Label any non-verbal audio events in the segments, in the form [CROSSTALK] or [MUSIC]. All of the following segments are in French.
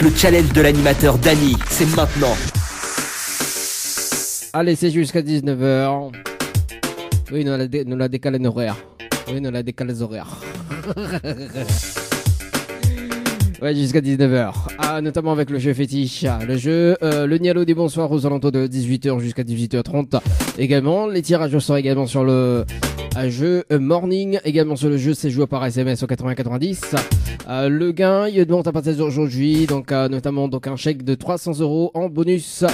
Le challenge de l'animateur Dany, c'est maintenant. Allez, c'est jusqu'à 19h. Oui, nous la, dé décalé horaire. Oui, nous la décalé les horaires. [LAUGHS] ouais, jusqu'à 19h. Ah, notamment avec le jeu fétiche. Le jeu, euh, le Nialo des bonsoirs aux alentours de 18h jusqu'à 18h30. Également, les tirages au sort également sur le jeu Morning. Également sur le jeu, c'est joué par SMS au 8090. Euh, le gain, il demande à partir d'aujourd'hui. Donc, euh, notamment, donc un chèque de 300 euros en bonus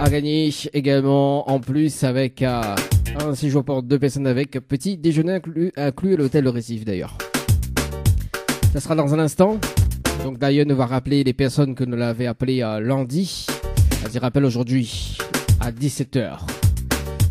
à gagner également en plus avec euh, un séjour pour deux personnes avec petit déjeuner inclus, inclus à l'hôtel Récif d'ailleurs. Ça sera dans un instant. Donc d'ailleurs nous va rappeler les personnes que nous l'avons appelé euh, lundi. Vas-y rappelle aujourd'hui à 17h.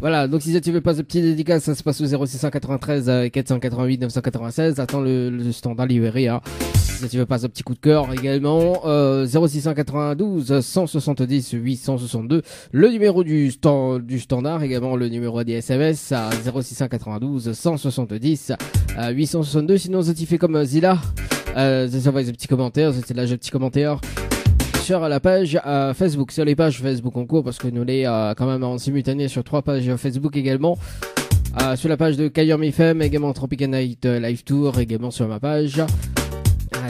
Voilà, donc si tu veux pas de petit dédicace, ça se passe au 0693 488 996. Attends le, le standard livré. Si tu veux pas un petit coup de cœur également, euh, 0692 170 862. Le numéro du, stand, du standard, également le numéro des SMS à 0692 170 862. Sinon, tu fais comme Zilla. Euh, ça va des petits commentaires, c'est là, j'ai petit commentaire sur la page euh, Facebook, sur les pages Facebook en cours, parce que nous les euh, quand même en simultané sur trois pages Facebook également. Euh, sur la page de Kayom FM, également Tropical Night Live Tour, également sur ma page.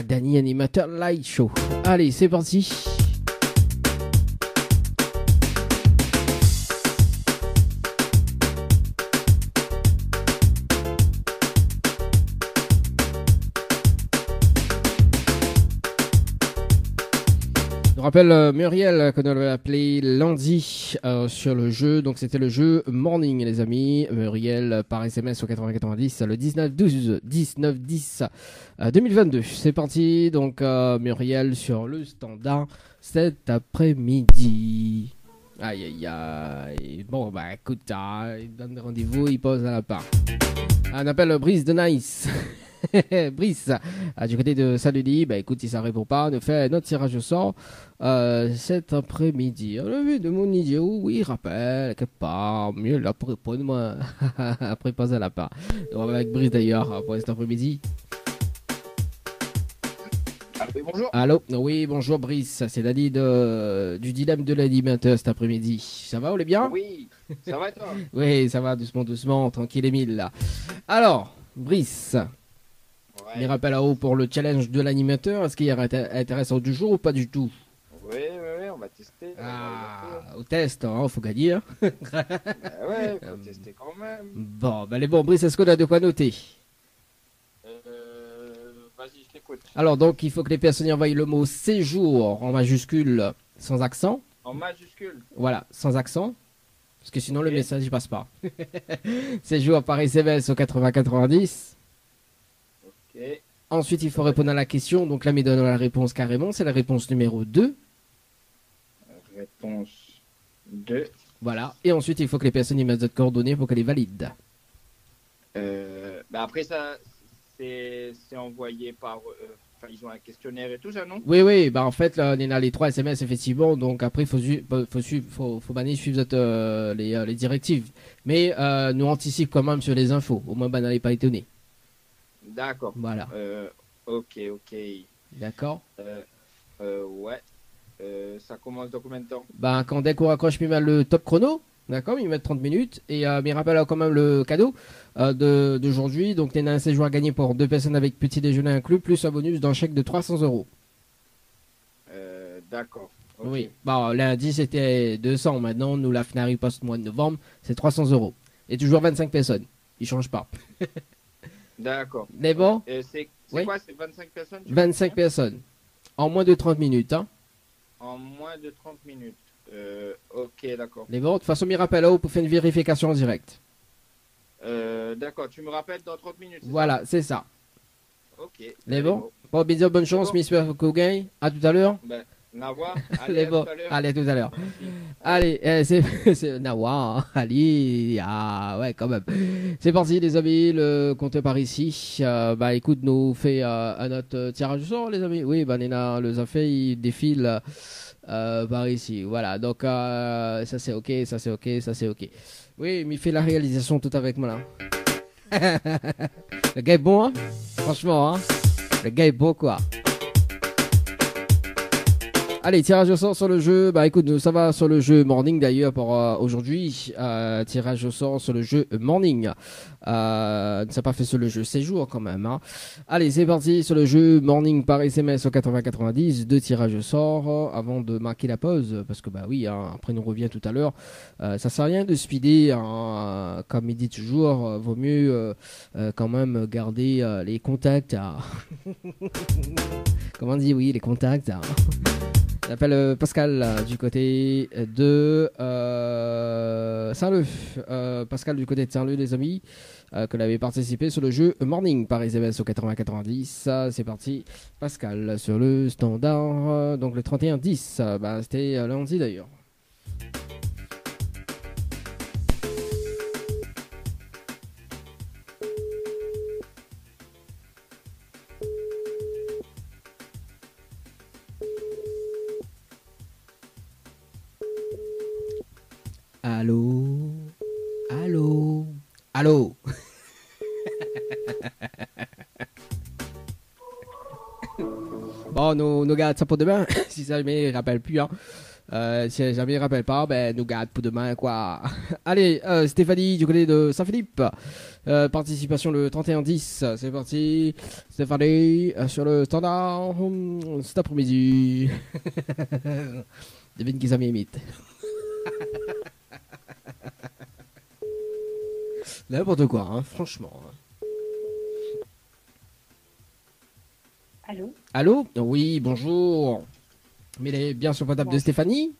Danny Animateur Light Show. Allez, c'est parti. Rappelle euh, Muriel que nous l'avons appelé lundi euh, sur le jeu. Donc c'était le jeu Morning les amis. Muriel par SMS au 90 le 19 12 19 10 2022. C'est parti donc euh, Muriel sur le standard cet après-midi. Aïe aïe aïe. Bon bah écoute, hein, il donne rendez-vous, il pose à la part. Un appel Brise de Nice. [LAUGHS] [LAUGHS] Brice, ah, du côté de Salut bah écoute, si ça répond pas, on fait notre tirage au sort euh, cet après-midi. On a vu de mon idiot, oui, rappelle, quelque part, mieux là pour répondre, moi, [LAUGHS] après pas à la part. On va avec Brice d'ailleurs pour cet après-midi. Allô, oui, bonjour. Allô, oui, bonjour Brice, c'est Dani de, du dilemme de l'animateur cet après-midi. Ça va, on est bien Oui, ça va toi? [LAUGHS] Oui, ça va, doucement, doucement, tranquille et mille là. Alors, Brice, Ouais. Les rappels à haut pour le challenge de l'animateur. Est-ce qu'il y a intéressant du jour ou pas du tout? Oui, oui, oui, on va tester. Ah, au test, il hein, faut gagner. Hein. bah ouais, faut [LAUGHS] tester quand même. Bon, bah les bons, Brice, est-ce qu'on a de quoi noter? Euh, Vas-y, je t'écoute. Alors, donc, il faut que les personnes envoient le mot séjour en majuscule sans accent. En majuscule Voilà, sans accent. Parce que sinon, le message, il passe pas. [LAUGHS] séjour par SMS au 8090. Ensuite, il faut répondre à la question. Donc là, il donne la réponse carrément. C'est la réponse numéro 2. Réponse 2. Voilà. Et ensuite, il faut que les personnes y mettent d'autres coordonnées pour qu'elle les valide. Euh, bah après, ça, c'est envoyé par. Euh, enfin, ils ont un questionnaire et tout ça, non? Oui, oui. Bah en fait, là, on est dans les trois SMS, effectivement. Donc après, il faut, faut, faut, faut, faut suivre euh, les, les, directives. Mais nous anticipe quand même sur les infos. Au moins, bah, n'allez pas étonner. D'accord. Voilà. Euh, ok, ok. D'accord. Euh, euh, ouais. ça commence dans combien de temps? Ben, quand dès qu'on raccroche, il met le top chrono. D'accord, il met 30 minutes. Et il rappelle quand même le cadeau d'aujourd'hui. Donc, tu as un séjour à gagner pour deux personnes avec petit déjeuner inclus, plus un bonus d'un chèque de 300 euros. D'accord. Oui. Bon, lundi, c'était 200. Maintenant, nous, la FNARI post mois de novembre, c'est 300 euros. Et toujours 25 personnes. Il change pas. [LAUGHS] D'accord. Mais bon C'est quoi, c'est 25 personnes 25 personnes. En moins de 30 minutes, hein En moins de 30 minutes. Euh, ok, d'accord. Bon De toute façon, me rappelle là pour faire une vérification en direct. Euh, d'accord, tu me rappelles dans 30 minutes. Voilà, c'est ça. Ok. Les bon Bon, bien bonne chance, Miss Kogai. À tout à l'heure. Ben, Nawa, [LAUGHS] allez, bon. allez, tout à l'heure. Allez, eh, [LAUGHS] c'est Nawa, hein. allez, ah ouais, quand même. C'est parti, les amis, le compte par ici. Euh, bah écoute, nous fait euh, un autre tirage du sort, les amis. Oui, bah Nina le fait, il défile euh, par ici. Voilà, donc ça c'est ok, ça c'est ok, ça c'est ok. Oui, mais il fait la réalisation tout avec moi là. [LAUGHS] le gars est bon, hein Franchement, hein Le gars est bon quoi. Allez, tirage au sort sur le jeu. Bah écoute, ça va sur le jeu Morning d'ailleurs pour euh, aujourd'hui. Euh, tirage au sort sur le jeu Morning. Euh, ça n'a pas fait sur le jeu Séjour quand même. Hein. Allez, c'est parti sur le jeu Morning par SMS au 80-90. Deux tirages au sort avant de marquer la pause. Parce que bah oui, hein, après nous revient tout à l'heure. Euh, ça sert à rien de speeder. Hein, comme il dit toujours, euh, vaut mieux quand même garder les contacts. [LAUGHS] Comment on dit oui, les contacts. J'appelle euh, Pascal euh, du côté de euh, Saint-Leu. Pascal du côté de Saint-Leu, les amis, que l'avait participé sur le jeu Morning par SMS au 80-90. C'est parti. Pascal sur le standard. donc le 31-10. Bah, C'était lundi d'ailleurs. Bon, nous, nous garde ça pour demain, [LAUGHS] si jamais il rappelle plus. Hein. Euh, si jamais il rappelle pas, ben nous garde pour demain quoi. [LAUGHS] Allez, euh, Stéphanie du côté de Saint-Philippe. Euh, participation le 31-10. C'est parti. Stéphanie sur le standard cet après-midi. [LAUGHS] Devine qui ça m'imite. N'importe quoi, hein, franchement. Hein. Allô? Allô? Oui, bonjour. Mais elle est bien sur la table de Stéphanie?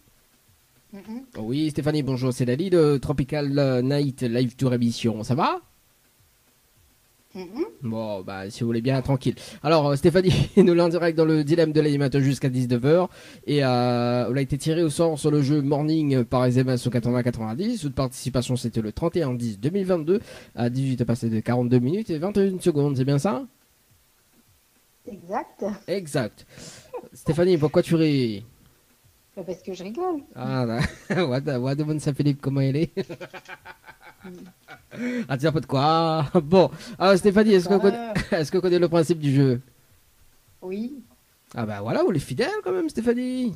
Oui, Stéphanie, bonjour. C'est Dali de Tropical Night Live Tour Émission. Ça va? Bon, bah, si vous voulez bien, tranquille. Alors, euh, Stéphanie [LAUGHS] nous en direct dans le dilemme de l'animateur jusqu'à 19h. Et euh, on a été tiré au sort sur le jeu Morning par SMS au 80-90. Votre participation, c'était le 31-10-2022 à 18 passé de 42 minutes et 21 secondes. C'est bien ça? Exact. Exact. Stéphanie, pourquoi tu ris? Bah, Parce que je rigole. Ah, là. [LAUGHS] what, what, Philippe, comment il est? [LAUGHS] Ah tiens, pas de quoi. Bon, alors Stéphanie, est-ce qu'on connaît... est connaît le principe du jeu? Oui. Ah bah voilà, on est fidèle quand même, Stéphanie.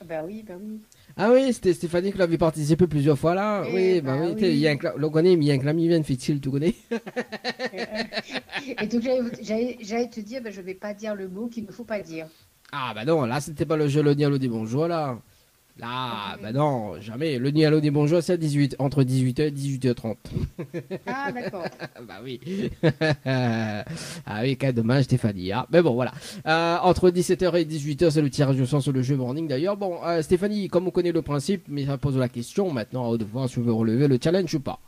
Ah bah oui, bah oui. Ah oui, c'était Stéphanie qui l'avait participé plusieurs fois là. Eh oui, bah, bah oui. Il y a un le connaît, mais il y a un fait-il, tu connais [LAUGHS] Et donc j'allais te dire, bah, je vais pas dire le mot qu'il ne faut pas dire. Ah bah non, là c'était pas le jeu le dialogue des bonjours là. Là, bah non, jamais. Le Nialo des bonjours, c'est à 18, entre 18h et 18h30. Ah, d'accord. [LAUGHS] bah oui. [LAUGHS] ah oui, quel dommage, Stéphanie. Hein. Mais bon, voilà. Euh, entre 17h et 18h, c'est le tirage au sens sur le jeu morning d'ailleurs. Bon, euh, Stéphanie, comme on connaît le principe, mais ça pose la question maintenant de voir si tu veux relever le challenge ou pas.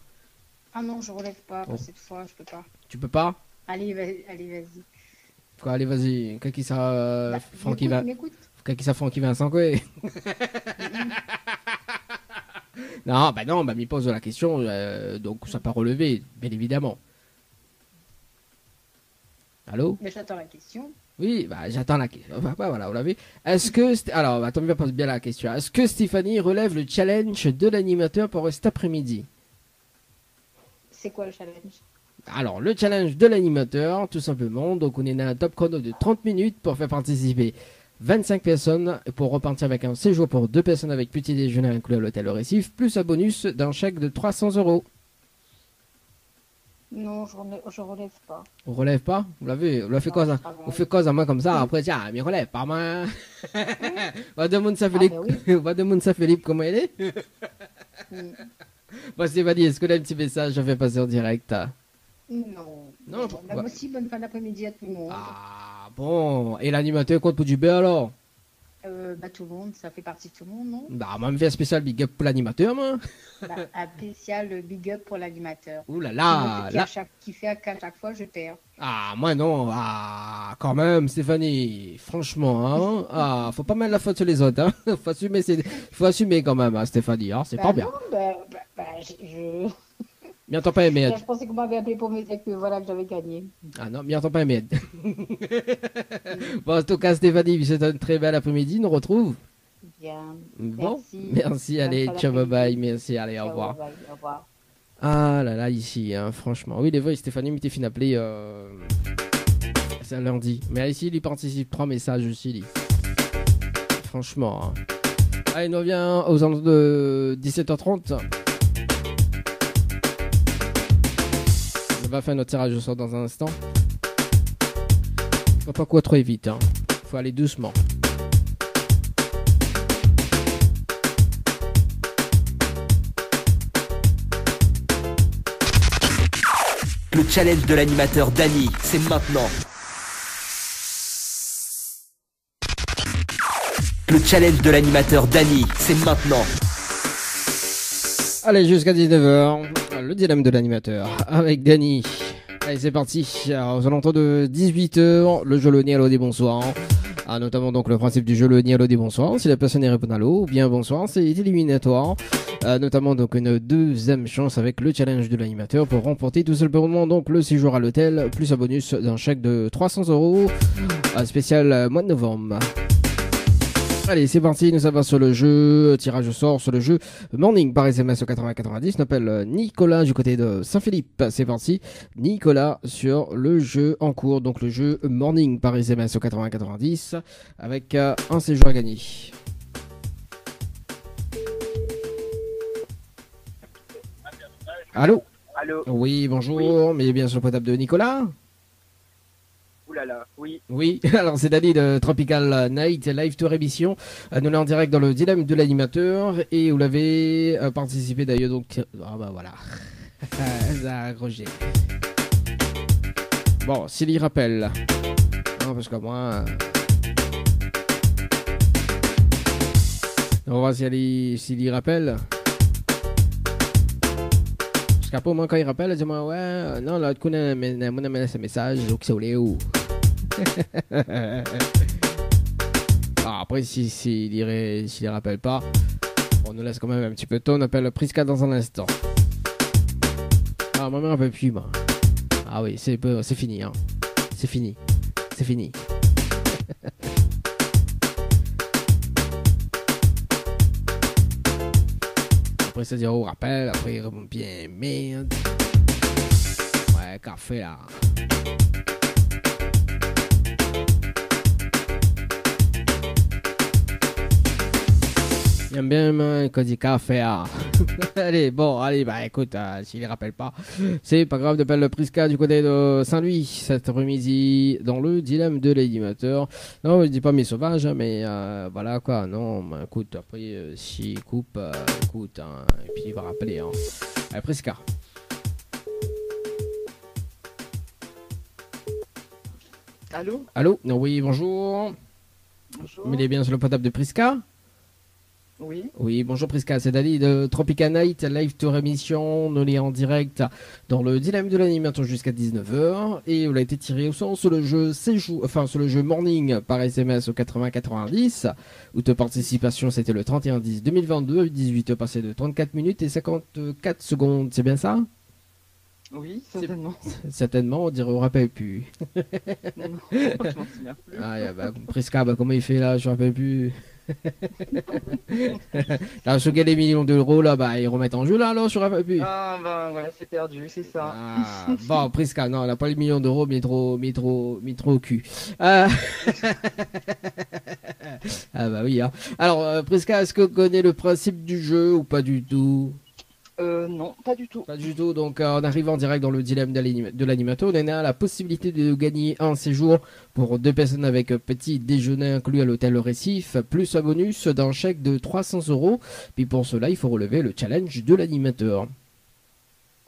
Ah non, je relève pas. Oh. Cette fois, je peux pas. Tu peux pas? Allez, vas-y. Allez, vas-y. Quoi, allez, vas-y. Qu'est-ce qui ça, euh, bah, Francky va. Francky Vincent quoi Non, bah non, bah m'y pose la question, euh, donc ça peut relever, bien évidemment. Allô? Mais j'attends la question. Oui, bah j'attends la question. Bah, bah, voilà, vous l'avez. Est-ce que alors attends, va poser bien la question. Est-ce que Stéphanie relève le challenge de l'animateur pour cet après-midi? C'est quoi le challenge? Alors, le challenge de l'animateur, tout simplement. Donc, on est dans un top chrono de 30 minutes pour faire participer 25 personnes pour repartir avec un séjour pour deux personnes avec petit déjeuner inclus à l'hôtel au Récif, plus un bonus d'un chèque de 300 euros. Non, je relève, relève pas. On relève pas? Vous l'avez On fait quoi On fait quoi à moi comme ça? Après, tiens, mais relève pas [LAUGHS] moi. va demander ça Philippe. Ah, ben [LAUGHS] va demander ça Philippe comment il est? [LAUGHS] Bon, Stéphanie, est-ce que là un petit message je fais passer en direct? Non. Non, Moi aussi, bonne fin d'après-midi à tout le monde. Ah. Bon, et l'animateur compte pour du B alors euh, bah, tout le monde, ça fait partie de tout le monde, non? Bah, moi, je fais un spécial big up pour l'animateur, moi. Bah, un spécial big up pour l'animateur. Ouh là là, là. Qui fait qu'à chaque fois, je perds. Ah, moi, non. Ah, quand même, Stéphanie. Franchement, hein. Ah, faut pas mettre la faute sur les autres, hein. [LAUGHS] Faut assumer, faut assumer quand même, hein, Stéphanie, hein. C'est bah pas bien. bah, bah, bah je... Bientôt pas aimé. Je pensais qu'on m'avait appelé pour me dire que voilà que j'avais gagné. Ah non, bientôt pas aimé. bon, en tout cas, Stéphanie, c'est un très bel après-midi. Nous retrouve. Bien. Bon, merci. merci allez, ciao, bye bye. Merci, allez, au revoir. au revoir. Ah là là, ici, hein, franchement. Oui, les voix, Stéphanie m'était fin appeler. Euh... C'est un lundi. Mais ici, il participe trois messages aussi. franchement. hein. Allez, on revient aux alentours de 17h30. Va faire notre tirage au sort dans un instant. Faut pas courir trop vite, hein. Faut aller doucement. Le challenge de l'animateur Dany, c'est maintenant. Le challenge de l'animateur Dany, c'est maintenant. Allez, jusqu'à 19h, le dilemme de l'animateur avec Danny. Allez, c'est parti. Alors, aux alentours de 18h, le jeu le à l'eau des. Ah, notamment donc le principe du jeu le des bonsoirs. Si la personne est répond à l'eau, bien bonsoir, c'est éliminatoire. Euh, notamment donc une deuxième chance avec le challenge de l'animateur pour remporter tout simplement donc le séjour à l'hôtel plus un bonus d'un chèque de 300 euros spécial euh, mois de novembre. Allez, c'est parti, nous avons sur le jeu, tirage au sort sur le jeu Morning par SMS au 8090, on appelle euh, Nicolas du côté de Saint-Philippe, c'est parti, Nicolas sur le jeu en cours, donc le jeu Morning par SMS au 8090, avec euh, un séjour à gagner. Allô? Allô? Oui, bonjour, mais bien sur le potable de Nicolas? Là, oui. Oui, [LAUGHS] alors c'est Danny de Tropical Night Live Tour émission. Euh, Nous en direct dans le dilemme de l'animateur et vous l'avez euh, participé d'ailleurs donc. Ah bah voilà. [LAUGHS] Ça accroché. Bon, s'il y rappelle. Non, parce que moi. euh, On va voir s'il y, s'il y rappelle. Parce qu'après, moi, quand il rappelle, dis-moi, ouais, euh, non, là, du coup, on a on a laissé un message, donc c'est où. [LAUGHS] Ah, après, si, si, s'il ne rappelle pas, on nous laisse quand même un petit peu de temps. On appelle Prisca dans un instant. Ah, moi, je me rappelle plus, moi. Ah oui, c'est peu- fini, hein. C'est fini. C'est fini. [LAUGHS] Après, ça dit au rappel. Après, il répond bien, merde. Ouais, café là. Il aime bien hein, quand dit café. ah. allez, bon, allez, bah écoute, euh, s'il ne rappelle pas, c'est pas grave, d'appelle le Prisca du côté de Saint-Louis cet après-midi dans le dilemme de l'animateur. Non, je dis pas mes sauvages, hein, mais euh, voilà quoi, non, bah, écoute, après, euh, s'il coupe, euh, écoute, hein, et puis il va rappeler. Hein. Allez, Prisca. Allô? Allô? Non, Oui, bonjour. Bonjour. Mais il est bien sur le potable de Prisca Oui. Oui, bonjour Prisca, c'est Dali de Tropica Night, live tour émission, nous est en direct dans le dilemme de l'animateur jusqu'à 19h et on a été tiré au sort sur le jeu séjour, enfin sur le jeu morning par SMS au 80-90 où ta participation c'était le 31-10 2022, 18 passé de 34 minutes et 54 secondes, c'est bien ça? Oui, certainement. [LAUGHS] Certainement, on dirait on rappelle plus. non, non, je m'en souviens plus. Ah, bah, Prisca, bah, comment il fait là? Je me rappelle plus. Là, je gagne les millions d'euros là, bah, ils remettent en jeu là, alors rappelle plus. Ah, ben voilà, c'est perdu, c'est ça. Ah, bon, Prisca, non, on n'a pas les millions d'euros, mais trop, mais trop, mais trop au cul. Euh, [LAUGHS] ah bah oui. Hein. Alors, euh, Prisca, est-ce que vous connaissez le principe du jeu ou pas du tout? Euh, non, pas du tout. Pas du tout. Donc, euh, en arrivant direct dans le dilemme de l'anim- de l'animateur, on a la possibilité de gagner un séjour pour deux personnes avec petit déjeuner inclus à l'hôtel Récif, plus un bonus d'un chèque de 300 euros. Puis pour cela, il faut relever le challenge de l'animateur.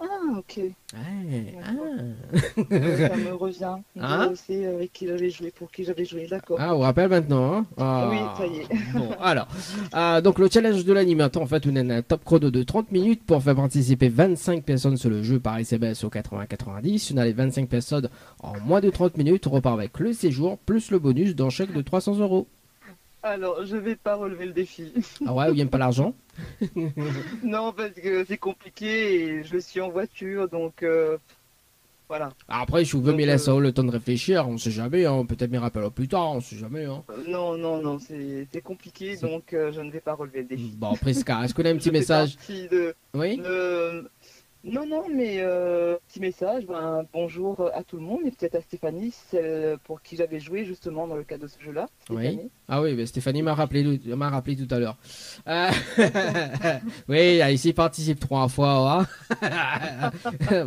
Ah, ok. Ouais, ah. Euh, ça me [LAUGHS] revient. Hein Je sais avec qui j'avais joué, pour qui j'avais joué, d'accord. Ah, on rappelle maintenant. Hein Ah. Oui, ça y est. [LAUGHS] Bon, alors, euh, donc le challenge de l'animateur, en fait, on a un top chrono de 30 minutes pour faire participer 25 personnes sur le jeu par SMS au 80-90. On a les 25 personnes en moins de 30 minutes. On repart avec le séjour plus le bonus d'un chèque de 300 euros. Alors, je vais pas relever le défi. Ah ouais, il n'aime pas l'argent [LAUGHS] non, parce que c'est compliqué et je suis en voiture, donc euh, voilà. Après, je vous veux Donc, me laisser euh, le temps de réfléchir, on sait jamais, hein. peut-être me rappelle plus tard, on sait jamais. Hein. Euh, Non, non, non, c'est compliqué, donc je ne vais pas relever le défi. Bon, Prisca, est-ce qu'on a un petit [LAUGHS] message de, Oui de- Non, non, mais euh, petit message, ben, bonjour à tout le monde et peut-être à Stéphanie, celle pour qui j'avais joué justement dans le cadre de ce jeu-là. Oui. Ah oui, mais Stéphanie m'a rappelé, m'a rappelé tout à l'heure. Euh, [LAUGHS] oui, ici participe trois fois. hein.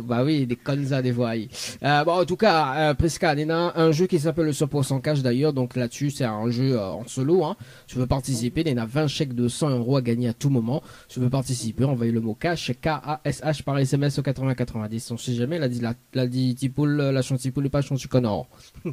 [LAUGHS] bah oui, des connes des oui. Euh, bon, en tout cas, euh, Prisca, il y a un jeu qui s'appelle le 100% cash d'ailleurs. Donc là-dessus, c'est un jeu euh, en solo. Hein. Tu veux participer, il y en a 20 chèques de 100 euros à gagner à tout moment. Tu veux participer, envoyez le mot cash, K-A-S-H par SMS au 8090. On sait jamais, l'a dit, la, l'a dit Tipoul, la et pas chanticonnor. [LAUGHS]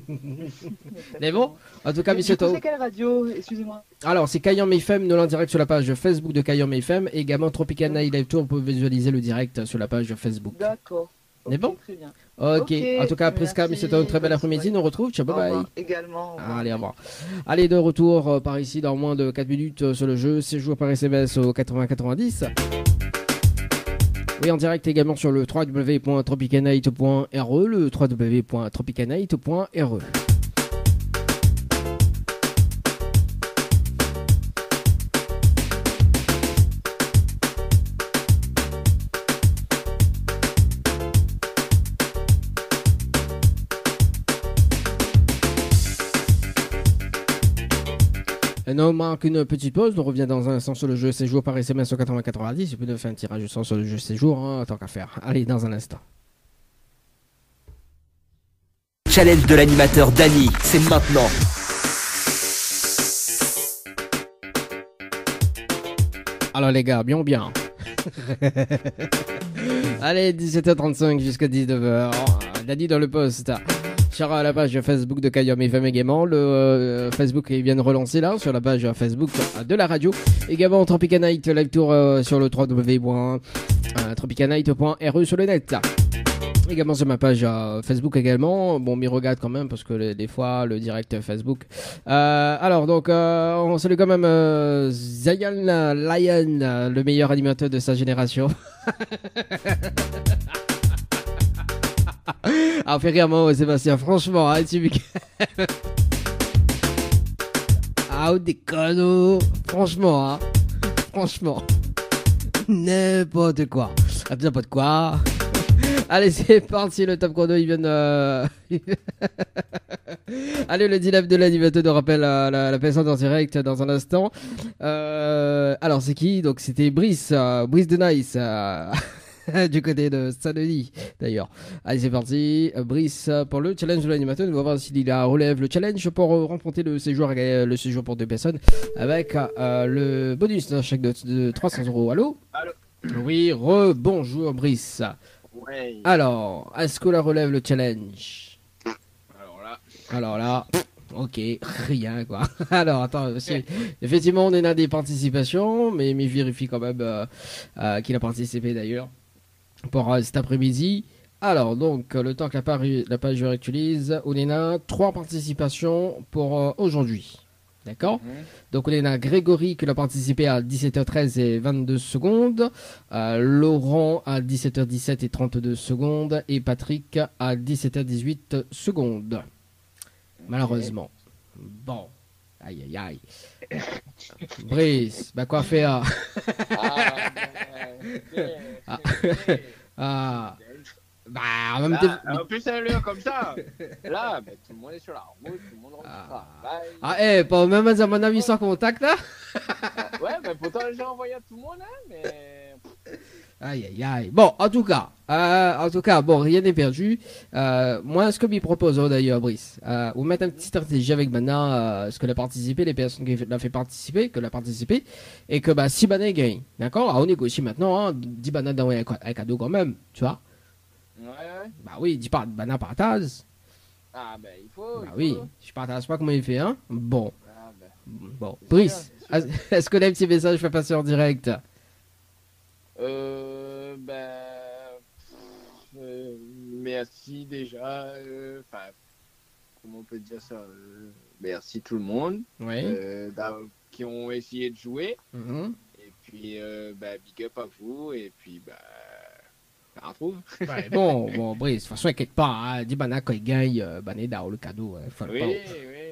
Mais bon, en tout cas, monsieur coup, Tao. C'est quelle radio Excusez-moi. Alors, c'est Kayam FM, nous l'en direct sur la page Facebook de Kayam FM et également Tropicana Night Live Tour. Vous pouvez visualiser le direct sur la page Facebook. D'accord. On Ok, bon Très bien. Ok. Ok, En tout cas, Prisca, Tao, une très belle Bonne après-midi. Nous on retrouve. Ciao, bye bye. également. Allez, au revoir. Allez, de retour euh, par ici dans moins de 4 minutes euh, sur le jeu. Séjour par SMS au 8090. Oui, en direct également sur le www.tropicanight.re, le www.tropicanight.re. Et nous on marque une petite pause, on revient dans un instant sur le jeu séjour par SMS au 8090, et puis on fait un tirage au sort sur le jeu séjour, hein, tant qu'à faire. Allez, dans un instant. Challenge de l'animateur Dany, c'est maintenant. Alors les gars, bien ou bien [LAUGHS] Allez, 17h35 jusqu'à 19h. Dani dans le poste. Sur euh, la page Facebook de Kayom FM également. Le euh, Facebook, ils viennent relancer là, sur la page Facebook de la radio. Également Tropicanight Live Tour euh, sur le www.tropicanight.re sur le net. Également sur ma page euh, Facebook également. Bon, m'y regarde quand même parce que des fois le direct Facebook. Euh, alors donc euh, on salue quand même euh, Zion Lion, euh, le meilleur animateur de sa génération. [LAUGHS] [LAUGHS] ah, fait rire moi, Sébastien. Franchement, hein, tu [LAUGHS] Ah, des conneaux. Franchement, hein. Franchement. N'importe quoi. Ah, n'importe quoi. [LAUGHS] Allez, c'est parti, le top chrono, il vient de... Allez, le dilemme de l'animateur de rappel la, la personne en direct dans un instant. Euh, alors, c'est qui? Donc, c'était Brice, euh, Brice de Nice, euh, [LAUGHS] du côté de Saint-Denis, d'ailleurs. Allez, c'est parti. Brice, euh, pour le challenge de l'animateur, nous allons voir s'il a relève le challenge pour euh, remporter le séjour, euh, le séjour pour deux personnes avec euh, le bonus d'un chèque de, de 300 euros. Allô? Allô? Oui, re-bonjour, Brice. Ouais. Alors, est-ce que la relève le challenge? Alors là, Alors là, ok, rien quoi. [LAUGHS] Alors attends, effectivement on est dans des participations, mais, mais je vérifie quand même euh, euh, qu'il a participé d'ailleurs pour cet après-midi. Alors donc, le temps que la page, la page réactualise, à trois participations pour euh, aujourd'hui. D'accord Mhm. Donc on Grégory qui a participé à 17h13 et 22 secondes, euh, Laurent à 17h17 et 32 secondes et Patrick à 17h18 secondes. Malheureusement. Bon. Aïe aïe aïe. Brice, bah quoi faire? Ah, Ah. c'est- [LAUGHS] Ah. Bah en même Là, temps. en plus, à l'heure comme ça, là, ben, tout le monde est sur la route, tout le monde rentre Ah. Ah eh, pas même à mon avis sans contact là? Ouais, mais pourtant, j'ai envoyé à tout le monde, hein, mais. Aïe aïe aïe. Bon, en tout cas, euh, en tout cas, bon, rien n'est perdu. Euh, moi, ce que me propose oh, d'ailleurs, Brice, euh, vous mettre un petit stratégie avec maintenant euh, ce que l'a participé, les personnes qui l'a fait participer, que l'a participé, et que bah si Banet gagne, d'accord? Ah, On négocie maintenant, hein, 10 bananes dans un cadeau quand même, tu vois? Ouais, ouais. Bah oui, 10 par- bananes partage. Ah, ben, il faut. Bah il oui, faut. je partage pas comment il fait, hein Bon, Ah, ben. bon. Brice, est-ce que les petits messages je fais passer en direct? Euh, ben, euh, merci déjà. euh, Enfin, comment on peut dire ça euh, Merci tout le monde Oui. qui ont essayé de jouer. Mhm. Et puis, ben, big up à vous. Et puis, ben, Ouais, [LAUGHS] bon, bon, Brice, de toute façon, quelque part, hein, dis Bana quand il gagne, euh, Bana dans le cadeau. Hein, Oui, pas. oui.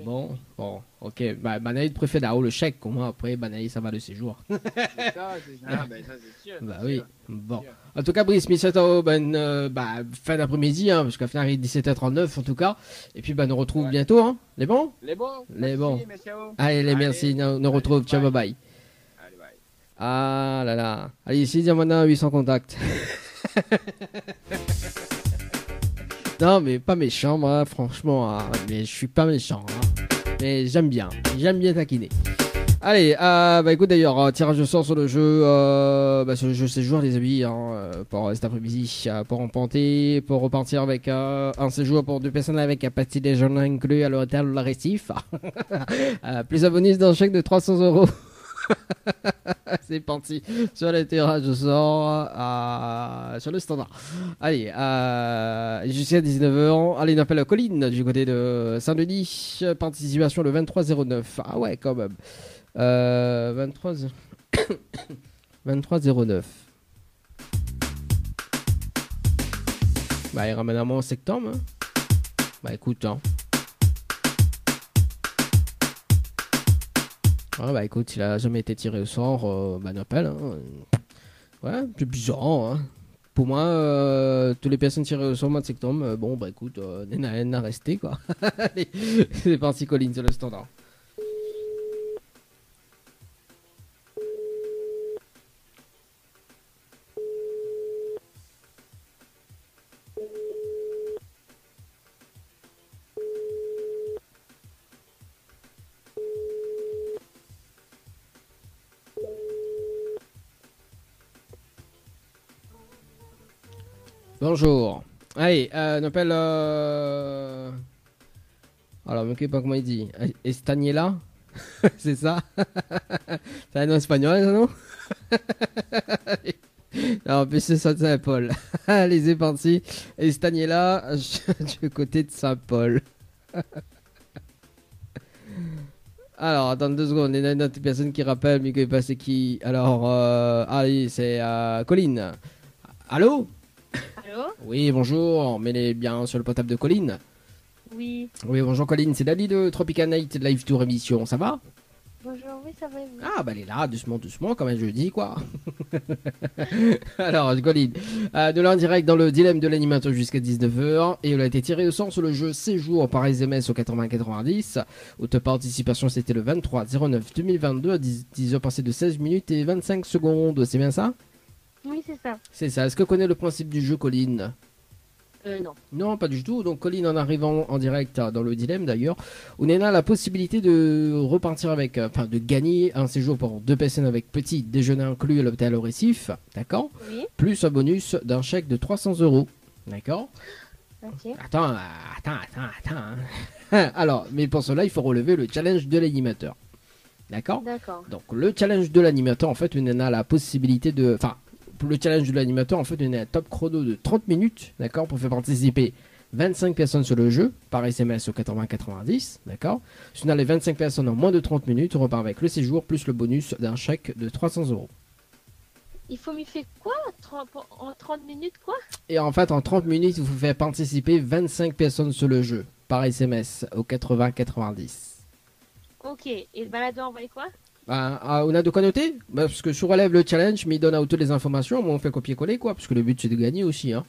Bon, bon, ok. Bah, préfère d'avoir le chèque, comment après, Bana, ça va de séjour. [LAUGHS] C'est ça, c'est ça. Ah, ben, ça, c'est sûr. Bah oui, sûr. bon. En tout cas, Brice, Missato, ben, euh, bah, fin d'après-midi, hein, parce qu'à fin il est 17h39 en tout cas. Et puis, bah, nous retrouve Ouais. bientôt, hein. Les bons? Les bons. Les merci, bons. messieurs. Allez, les Allez. merci, nous, nous retrouve. Ciao, bye bye. bye. Allez, bye. Ah là là. Allez, ici, Diamana, 800 contacts. [LAUGHS] [LAUGHS] non, mais pas méchant, moi, franchement. hein. Mais je suis pas méchant. hein. Mais j'aime bien. J'aime bien taquiner. Allez, euh, bah écoute d'ailleurs, euh, tirage de sort sur le jeu, euh, bah, sur le jeu séjour les amis, hein, euh, pour cet après-midi, pour empanter, pour repartir avec un séjour pour deux personnes avec un petit déjeuner inclus à l'hôtel. [LAUGHS] Euh, plus un bonus d'un chèque de 300 euros. [LAUGHS] C'est parti sur le tirage de sort euh, sur le standard. Allez, euh, jusqu'à 19h. Allez, on appelle Colline du côté de Saint-Denis. Participation le 2309. Ah ouais, quand même. Euh, 23 2309. [COUGHS] Bah, il ramène à moi en septembre. hein. Bah, écoute, hein. Ouais, bah écoute, il a jamais été tiré au sort, euh, bah n'appelle. Hein. Ouais, c'est bizarre. Hein. Pour moi, euh, toutes les personnes tirées au sort au de septembre, euh, bon bah écoute, euh, n'a rien à rester quoi. [LAUGHS] C'est parti, Colline, sur le standard. Bonjour. Allez, euh, on appelle. Euh... Alors, je ne sais pas comment il dit? Estaniela? [LAUGHS] C'est ça? [LAUGHS] C'est un nom espagnol, non? [LAUGHS] Non, en plus, c'est Saint-Paul. Allez, c'est parti. Estaniela, du côté de Saint-Paul. Alors, attends deux secondes. Il y a une autre personne qui rappelle, mais qui est passé qui? Alors, euh... allez, c'est euh, Colline. Allô? Allô oui, bonjour, mais les bien sur le potable de Colline. Oui. Oui, bonjour Colline, c'est Dali de Tropical Night Live Tour émission, ça va Bonjour, oui, ça va vous Ah, bah elle est là, doucement, doucement, comme un jeudi, quoi. [LAUGHS] Alors, Colline, euh, de là en direct dans le dilemme de l'animateur jusqu'à 19h, et elle a été tirée au sort sur le jeu Séjour par SMS au 80-90, où ta participation c'était le 23 09 2022 à 10, 10h passées de 16 minutes et 25 secondes, c'est bien ça Oui, c'est ça. C'est ça, est-ce que connaît le principe du jeu, Colline Euh, non. Non, pas du tout. Donc, Colline, en arrivant en direct euh, dans le dilemme d'ailleurs, on a la possibilité de repartir avec, euh, enfin, de gagner un séjour pour deux personnes avec petit déjeuner inclus à l'hôtel au Récif, d'accord? Oui, Plus un bonus d'un chèque de 300 euros, d'accord? Ok. Attends, euh, attends, attends, attends. hein. [LAUGHS] Alors, mais pour cela, il faut relever le challenge de l'animateur, d'accord? D'accord. donc le challenge de l'animateur, en fait, on a la possibilité de... Enfin, le challenge de l'animateur, en fait, on a un top chrono de 30 minutes, d'accord, pour faire participer 25 personnes sur le jeu, par SMS au 80-90, d'accord Si on a les 25 personnes en moins de 30 minutes, on repart avec le séjour plus le bonus d'un chèque de 300 euros. Il faut m'y faire quoi? 30 En 30 minutes, quoi? Et en fait, en 30 minutes, il faut faire participer 25 personnes sur le jeu, par SMS au 80-90. Ok. Et le baladeur envoie quoi? Ah, ah, on a de quoi noter Bah, Parce que je relève le challenge, mais il donne à toutes les informations, mais on fait copier-coller, quoi, parce que le but c'est de gagner aussi, hein.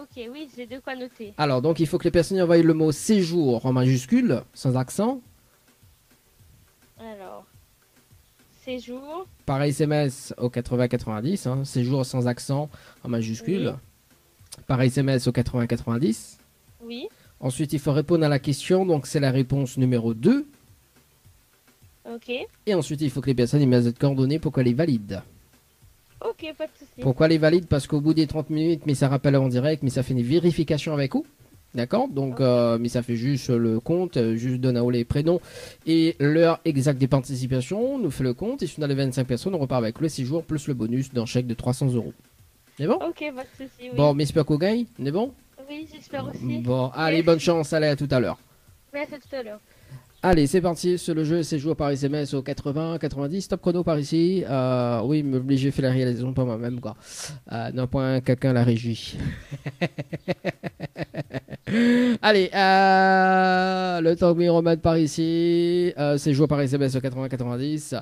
Ok, oui, j'ai de quoi noter. Alors, donc, il faut que les personnes envoient le mot séjour en majuscule, sans accent, Alors, séjour. par SMS au 80-90, hein, séjour sans accent en majuscule, Oui. par SMS au 80-90. Oui. Ensuite, il faut répondre à la question, donc c'est la réponse numéro 2. Ok. Et ensuite, il faut que les personnes y mettent cette coordonnée pour qu'elle est valide. Ok, pas de souci. Pourquoi elle est valide Parce qu'au bout des 30 minutes, mais ça rappelle en direct, mais ça fait une vérification avec vous. D'accord? Donc, euh, mais ça fait juste le compte, euh, juste donne à les prénoms et l'heure exacte des participations. On nous fait le compte et si on a les 25 personnes, on repart avec le séjour plus le bonus d'un chèque de 300 euros. C'est bon? Ok, pas de souci. Oui. Bon, mais j'espère qu'on gagne. On est bon? Oui, j'espère aussi. Bon, allez, Merci. bonne chance. Allez, à tout à l'heure. Merci à tout à l'heure. Allez, c'est parti. Sur le jeu, c'est joué par SMS au 80, 90. Top chrono par ici. Euh, oui, mais obligé faire la réalisation pas moi-même, quoi. Euh, non, point quelqu'un la régie. [LAUGHS] Allez, euh, le temps que par ici. Euh, c'est joué par SMS au 80, 90.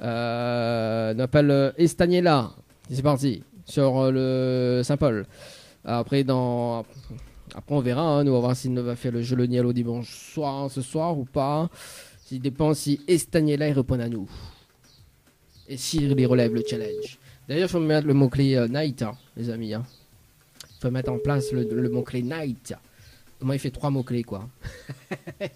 Euh, on appelle euh, Estaniela. C'est parti. Sur euh, le Saint-Paul. Après, dans. Après, on verra. hein. Nous, on va voir s'il ne va faire le jeu le Nialo dimanche soir, ce soir ou pas. Il dépend si Estaniela répond à nous. Et s'il relève le challenge. D'ailleurs, il faut mettre le mot-clé euh, night, hein, les amis. Il faut mettre en place le, mot-clé night. Moi, il fait trois mots-clés, quoi. [LAUGHS]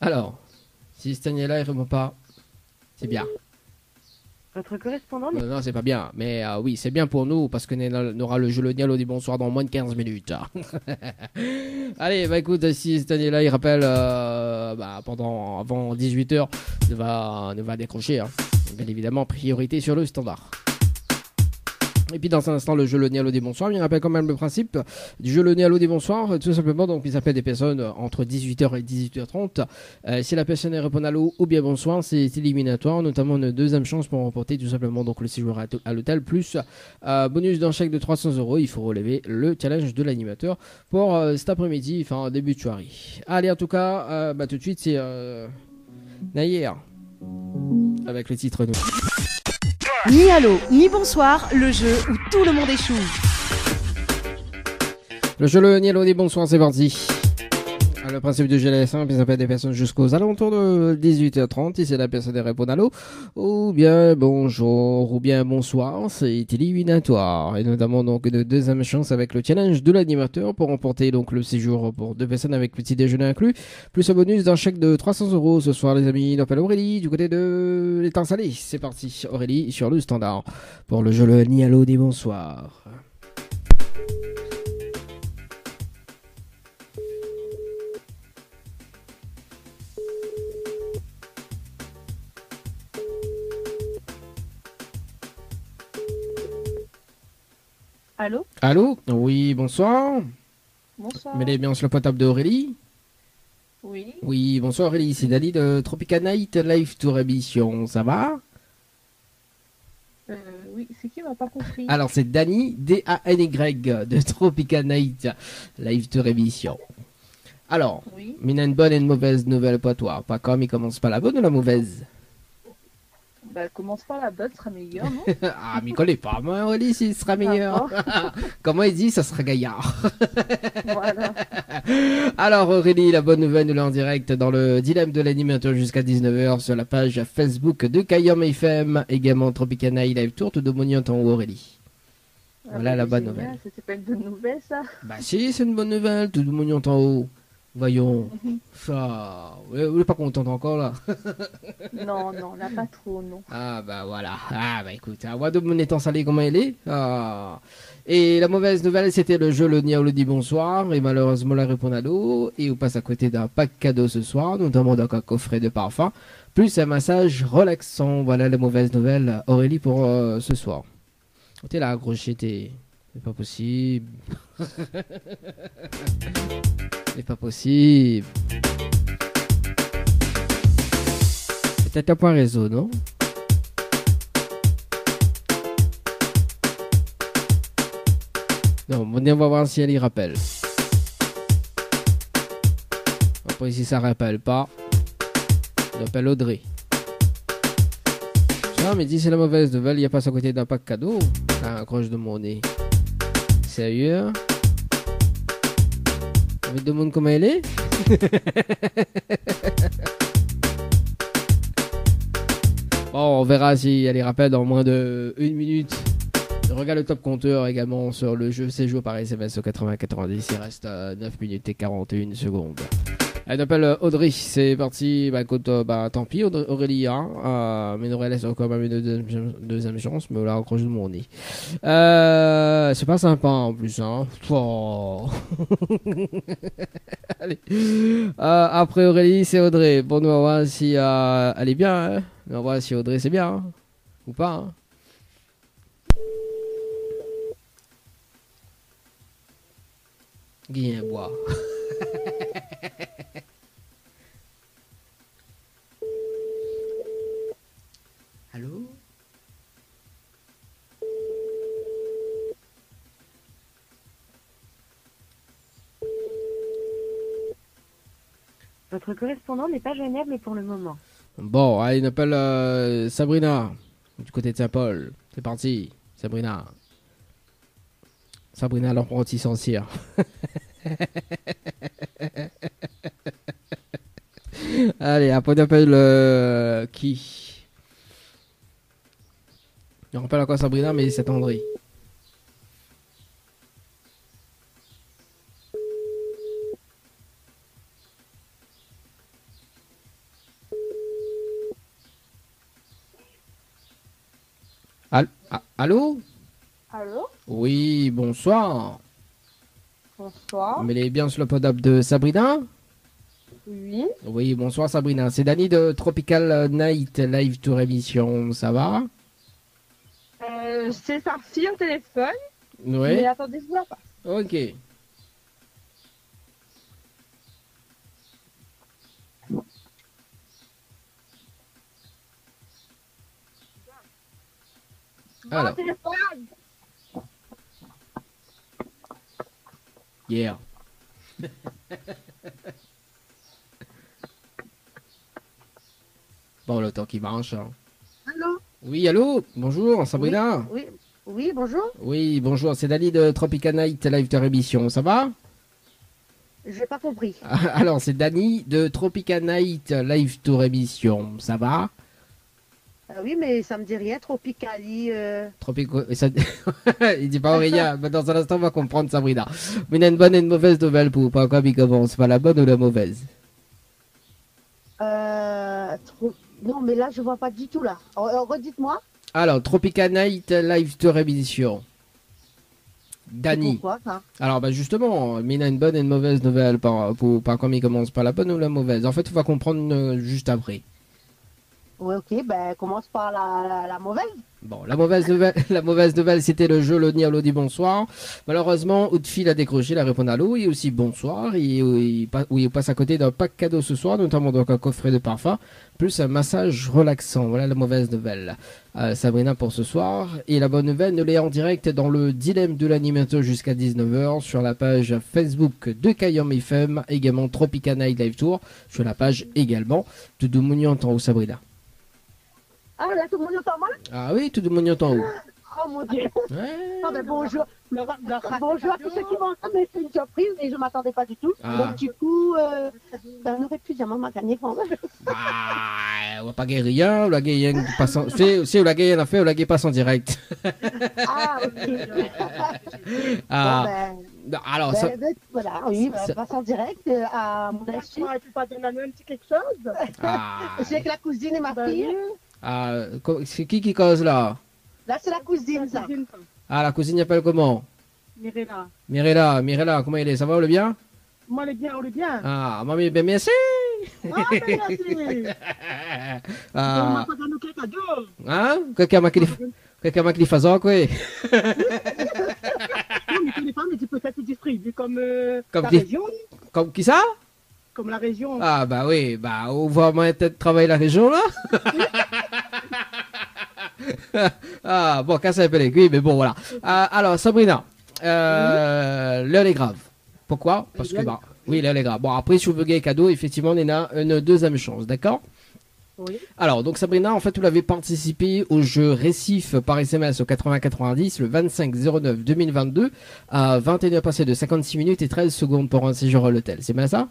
Alors, si Staniela il répond pas, c'est bien. Votre correspondant Non, non, c'est pas bien. Mais euh, oui, c'est bien pour nous parce on aura le jeu le Nialo du bonsoir dans moins de 15 minutes. [LAUGHS] Allez, bah écoute, si Staniela il rappelle euh, bah, pendant avant 18h, ne va, ne va décrocher. hein. Bien évidemment, priorité sur le standard. Et puis dans un instant, le jeu le Nialo des bonsoirs. Il rappelle quand même le principe du jeu le Nialo des bonsoirs. Tout simplement, donc, il s'appelle des personnes entre 18h et 18h30. Euh, si la personne répond allô ou bien bonsoir, c'est éliminatoire. Notamment une deuxième chance pour remporter tout simplement donc le séjour à, à l'hôtel plus euh, bonus d'un chèque de 300 euros. Il faut relever le challenge de l'animateur pour euh, cet après-midi, enfin début de soirée. Allez, en tout cas, euh, bah, tout de suite, c'est euh, Nayer avec le titre nous. Ni allô, ni bonsoir, le jeu où tout le monde échoue. Le jeu le Nielo des bonsoirs, c'est parti. Ah, Le principe du jeu est simple, il s'appelle des personnes jusqu'aux alentours de 18h30. Et c'est la personne répond allô, ou bien bonjour, ou bien bonsoir, c'est éliminatoire. Et notamment donc de deuxième chance avec le challenge de l'animateur pour remporter donc le séjour pour deux personnes avec petit déjeuner inclus, plus un bonus d'un chèque de 300 euros ce soir les amis. On Aurélie du côté de l'étang salé. C'est parti, Aurélie sur le standard pour le jeu le Nialo des bonsoirs. Allô Allô Oui, bonsoir. Bonsoir. Mettez bien sur le potable d'Aurélie. Oui. Oui, bonsoir Aurélie, c'est Dali de Tropica Night Live Tour Émission, ça va Euh, oui, c'est qui m'a pas compris Alors c'est Dani, D-A-N-Y, de Tropica Night Live Tour Émission. Alors, Oui. mais il y a une bonne et une mauvaise nouvelle pour toi. Pas comme il commence pas la bonne ou la mauvaise Bah, commence par la bonne, sera meilleure, non [LAUGHS] Ah, m'y connais pas, moi Aurélie, s'il sera meilleur. [LAUGHS] Comment il dit, ça sera gaillard. [LAUGHS] Voilà. Alors Aurélie, la bonne nouvelle, nous l'en direct dans le dilemme de l'animateur jusqu'à 19h sur la page Facebook de Kayom FM, également Tropicana Live Tour, tout de en haut Aurélie. Voilà Ah, la bah, bonne génial, nouvelle. C'était pas une bonne nouvelle, ça Bah si, c'est une bonne nouvelle, tout de en haut. Voyons, ça... Vous n'êtes pas content encore là? [LAUGHS] Non, non, là, pas trop, non. Ah bah voilà, ah bah écoute, à mon étant salé comment elle est. Ah. Et la mauvaise nouvelle c'était le jeu le Niao dit bonsoir et malheureusement la répond à l'eau et on passe à côté d'un pack cadeau ce soir, notamment d'un coffret de parfum, plus un massage relaxant. Voilà la mauvaise nouvelle Aurélie pour euh, ce soir. T'es là accroché, t'es... C'est pas possible. [LAUGHS] C'est pas possible. Peut-être un point réseau, non? Non, on va voir si elle y rappelle. Après, si ça rappelle pas, on appelle Audrey. Ah, mais dis c'est la mauvaise nouvelle, il n'y a pas à côté d'un pack cadeau. Ah, accroche de mon nez. Sérieux? Me demande comment elle est [LAUGHS] Bon, on verra si elle y rappelle dans moins de une minute. Regarde le top compteur également sur le jeu C'est joué par SMS au 80-90. Il reste euh, 9 minutes et 41 secondes. Elle s'appelle euh, Audrey. C'est parti. Bah écoute, euh, bah tant pis Aurélie. Hein. Euh, mais Aurélie, c'est quand même une deuxième, chance. Mais là, accroche de mon. Euh, c'est pas sympa en plus. Hein. Oh. [LAUGHS] Allez. Euh, après Aurélie, c'est Audrey. Bon, nous on voir si euh, elle est bien. Hein. On va voir si Audrey c'est bien. hein. Ou pas. hein. Guy [LAUGHS] Allô? Votre correspondant n'est pas joignable pour le moment. Bon, allez, on appelle euh, Sabrina, du côté de Saint-Paul. C'est parti, Sabrina. Sabrina l'apprenti sorcière. [LAUGHS] allez, après on appelle euh, qui? On rappelle encore Sabrina, mais c'est André. Al- Allô? Allô? Oui, bonsoir. Bonsoir. Mais les bien sur le podable de Sabrina? Oui. Oui, bonsoir Sabrina. C'est Dani de Tropical Night Live Tour Émission. Ça va? Euh, c'est sa fille au téléphone. Oui. Mais attendez, je vous la passe. Ok. Alors, yeah. [LAUGHS] bon, le temps qui marche. hein. Allô? Oui, allô Bonjour, Sabrina Oui, oui, bonjour. Oui, bonjour, c'est Dani de Tropical Night Live Tour Émission. Ça va? Je n'ai pas compris. [LAUGHS] Alors, c'est Dani de Tropical Night Live Tour Émission. Ça va? Ah oui, mais ça me dit rien, Tropicali. euh, Tropico... ça- [LAUGHS] Il dit pas Aurélien. [LAUGHS] mais Dans un instant, on va comprendre Sabrina. Mais il y a une bonne et une mauvaise nouvelle pour pas comme il commence. Pas la bonne ou la mauvaise? Euh, trop- Non, mais là, je vois pas du tout, là. Oh, oh, Redites-moi. Alors, Tropical Night Live Tour Émission. Dani. Pourquoi ça Alors, bah justement, il a une bonne et une mauvaise nouvelle. Par, pour, par comme il commence. Pas la bonne ou la mauvaise? En fait, on va comprendre euh, juste après. Ouais, ok, ben commence par la, mauvaise. Bon, la mauvaise nouvelle, [LAUGHS] la mauvaise nouvelle, c'était le jeu Loni Allo dit bonsoir. Malheureusement, Outfil a décroché la réponse à l'eau et aussi bonsoir. Où il, passe à côté d'un pack cadeau ce soir, notamment donc un coffret de parfum, plus un massage relaxant. Voilà la mauvaise nouvelle. Euh, Sabrina pour ce soir. Et la bonne nouvelle, nous l'est en direct dans le dilemme de l'animateur jusqu'à 19h sur la page Facebook de Kayam FM, également Tropica Night Live Tour, sur la page également de Doumoniant en haut Sabrina? Ah, là, tout le monde entend moi Ah oui, tout Doumoniant en haut. Oh mon dieu. Ouais. Ah, ben, bonjour. Bonjour à tous ceux qui vont entendre, mais c'est une surprise et je m'attendais pas du tout. Ah. Donc, du coup, euh, ben, on aurait pu dire maman gagné quand même. Bah, on va pas guérir rien, ou la qui passe en... C'est, c'est, ou la guerre a fait, ou la guerre passe en direct. Ah, ok. [LAUGHS] Ah, Bon, ben, alors, ben, ça, ben, voilà, oui, ben, ça- passe en direct euh, à mon avis. Tu peux pas donner un petit quelque chose? Ah, C'est que la cousine et ma fille. Ah, c'est qui qui cause là? Là, c'est la cousine, ça. Ah, la cousine appelle comment? Mirella. Mirella, Mirella, comment elle est? Ça va, le bien? Moi, est bien, est bien. Ah, mamie, ben merci. Ah, ben, merci. [LAUGHS] Ah, hein? Quelqu'un m'a qu'il Quelqu'un m'a qu'il fasse quoi Non, mais tu n'es pas, mais tu peux être distribué comme euh, Comme la qui? région. Comme qui ça? Comme la région. Ah, bah oui, bah, on va peut-être travailler la région là [LAUGHS] Ah, bon, casse un peu les couilles, mais bon, voilà. Ah, alors, Sabrina, euh, l'heure est grave. Pourquoi? Parce que, bah, oui, l'heure est grave. Bon, après, si vous voulez cadeau, effectivement, on a une deuxième chance, d'accord? Oui. Alors, donc Sabrina, en fait, vous l'avez participé au jeu Récif par SMS au 8090 le 25 09 2022 à 21h passé de 56 minutes et 13 secondes pour un séjour à l'hôtel. C'est bien ça?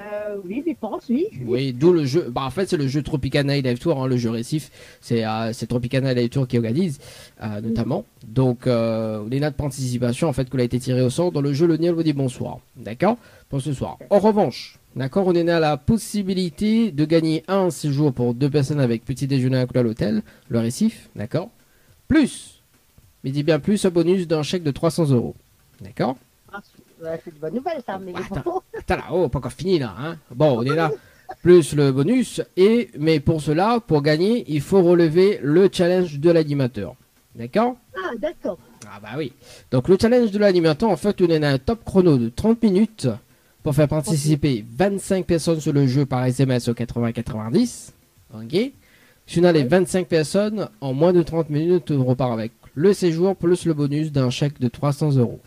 Euh, oui, je pense, oui. Oui, d'où le jeu. Bah, en fait, c'est le jeu Tropicana Live Tour, hein, le jeu récif. C'est euh, Tropicana Live Tour qui organise, euh, notamment. Donc, euh, les de participation, en fait, que a été tiré au sort dans le jeu Le Niel vous dit bonsoir. D'accord? Pour ce soir. En revanche, d'accord, on est à la possibilité de gagner un séjour pour deux personnes avec petit déjeuner à l'hôtel, le récif. D'accord? Plus, mais dis bien plus, un bonus d'un chèque de 300 euros. D'accord? C'est une bonne nouvelle, ça. Mais Attends, attends là, oh, pas encore fini là. Hein. Bon, on est là. Plus le bonus. Et, mais pour cela, pour gagner, il faut relever le challenge de l'animateur. D'accord? Ah, d'accord. Ah bah oui. Donc le challenge de l'animateur, en fait, on a un top chrono de 30 minutes pour faire participer 25 personnes sur le jeu par SMS au 80-90. Ok? Si on a les 25 personnes, en moins de 30 minutes, on repart avec le séjour plus le bonus d'un chèque de 300 euros.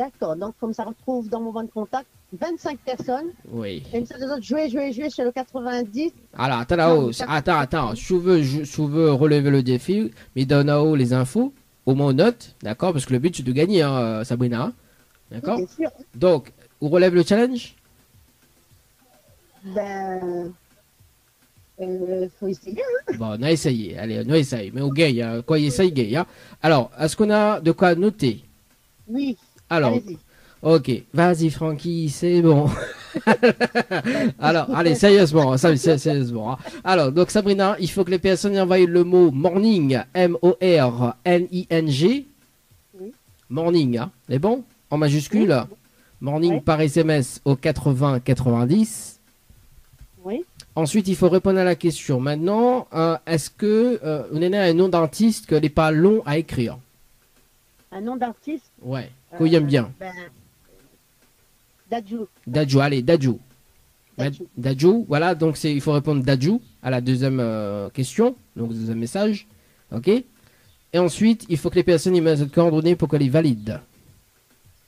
D'accord, donc comme ça retrouve dans mon banc de contact 25 personnes. Oui. Et ça doit jouer, jouer, jouer sur le 90. Alors, attends là-haut. Attends, attends. Si vous veux, je- veux relever le défi, mais donne là-haut les infos, au moins on note, d'accord? Parce que le but c'est de gagner, hein, Sabrina. hein. D'accord? Oui, sûr. Donc, on relève le challenge? Ben. Euh, faut essayer. Hein. Bon, on a essayé. Allez, on a essayé. Mais on gagne. hein. Quoi, il essaye, gagne. hein. Alors, est-ce qu'on a de quoi noter? Oui. Alors, ok. Vas-y, Francky, c'est bon. [LAUGHS] Alors, allez, sérieusement. ça, c'est- sérieusement. hein. Alors, donc, Sabrina, il faut que les personnes envoient le mot morning, M-O-R-N-I-N-G. Oui. Morning, hein. C'est bon? En majuscule? Morning par SMS au 80-90. Oui. Ensuite, il faut répondre à la question. Maintenant, euh, est-ce que euh, on est un nom d'artiste que n'est pas long à écrire Un nom d'artiste? Ouais, qu'on aime bien? Ben. Dadju. Dadju, allez, Dadju. Dadju. Dadju, voilà, donc c'est, il faut répondre Dadju à la deuxième euh, question, donc deuxième message. Ok? Et ensuite, il faut que les personnes y mettent cette coordonnée pour qu'elle est valide.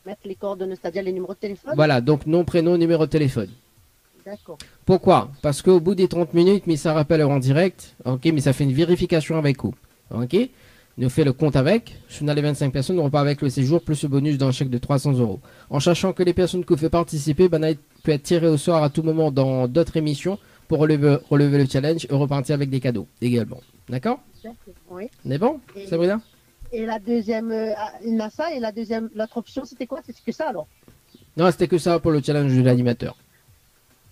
Mettre les coordonnées, c'est-à-dire les numéros de téléphone? Voilà, donc nom, prénom, numéro de téléphone. D'accord. Pourquoi? Parce qu'au bout des 30 minutes, mais ça rappelle en direct, ok, mais ça fait une vérification avec vous. Ok? Nous fait le compte avec. On a les 25 personnes, on repart avec le séjour plus le bonus d'un chèque de 300 euros. En sachant que les personnes que vous faites participer elles peuvent être tirées au sort à tout moment dans d'autres émissions pour relever, relever le challenge et repartir avec des cadeaux également. D'accord? D'accord. Oui. On est bon, Et- Sabrina? Et la deuxième, euh, ah, il y en a ça, et la deuxième, l'autre option, c'était quoi? C'est que ça alors? Non, c'était que ça pour le challenge de l'animateur.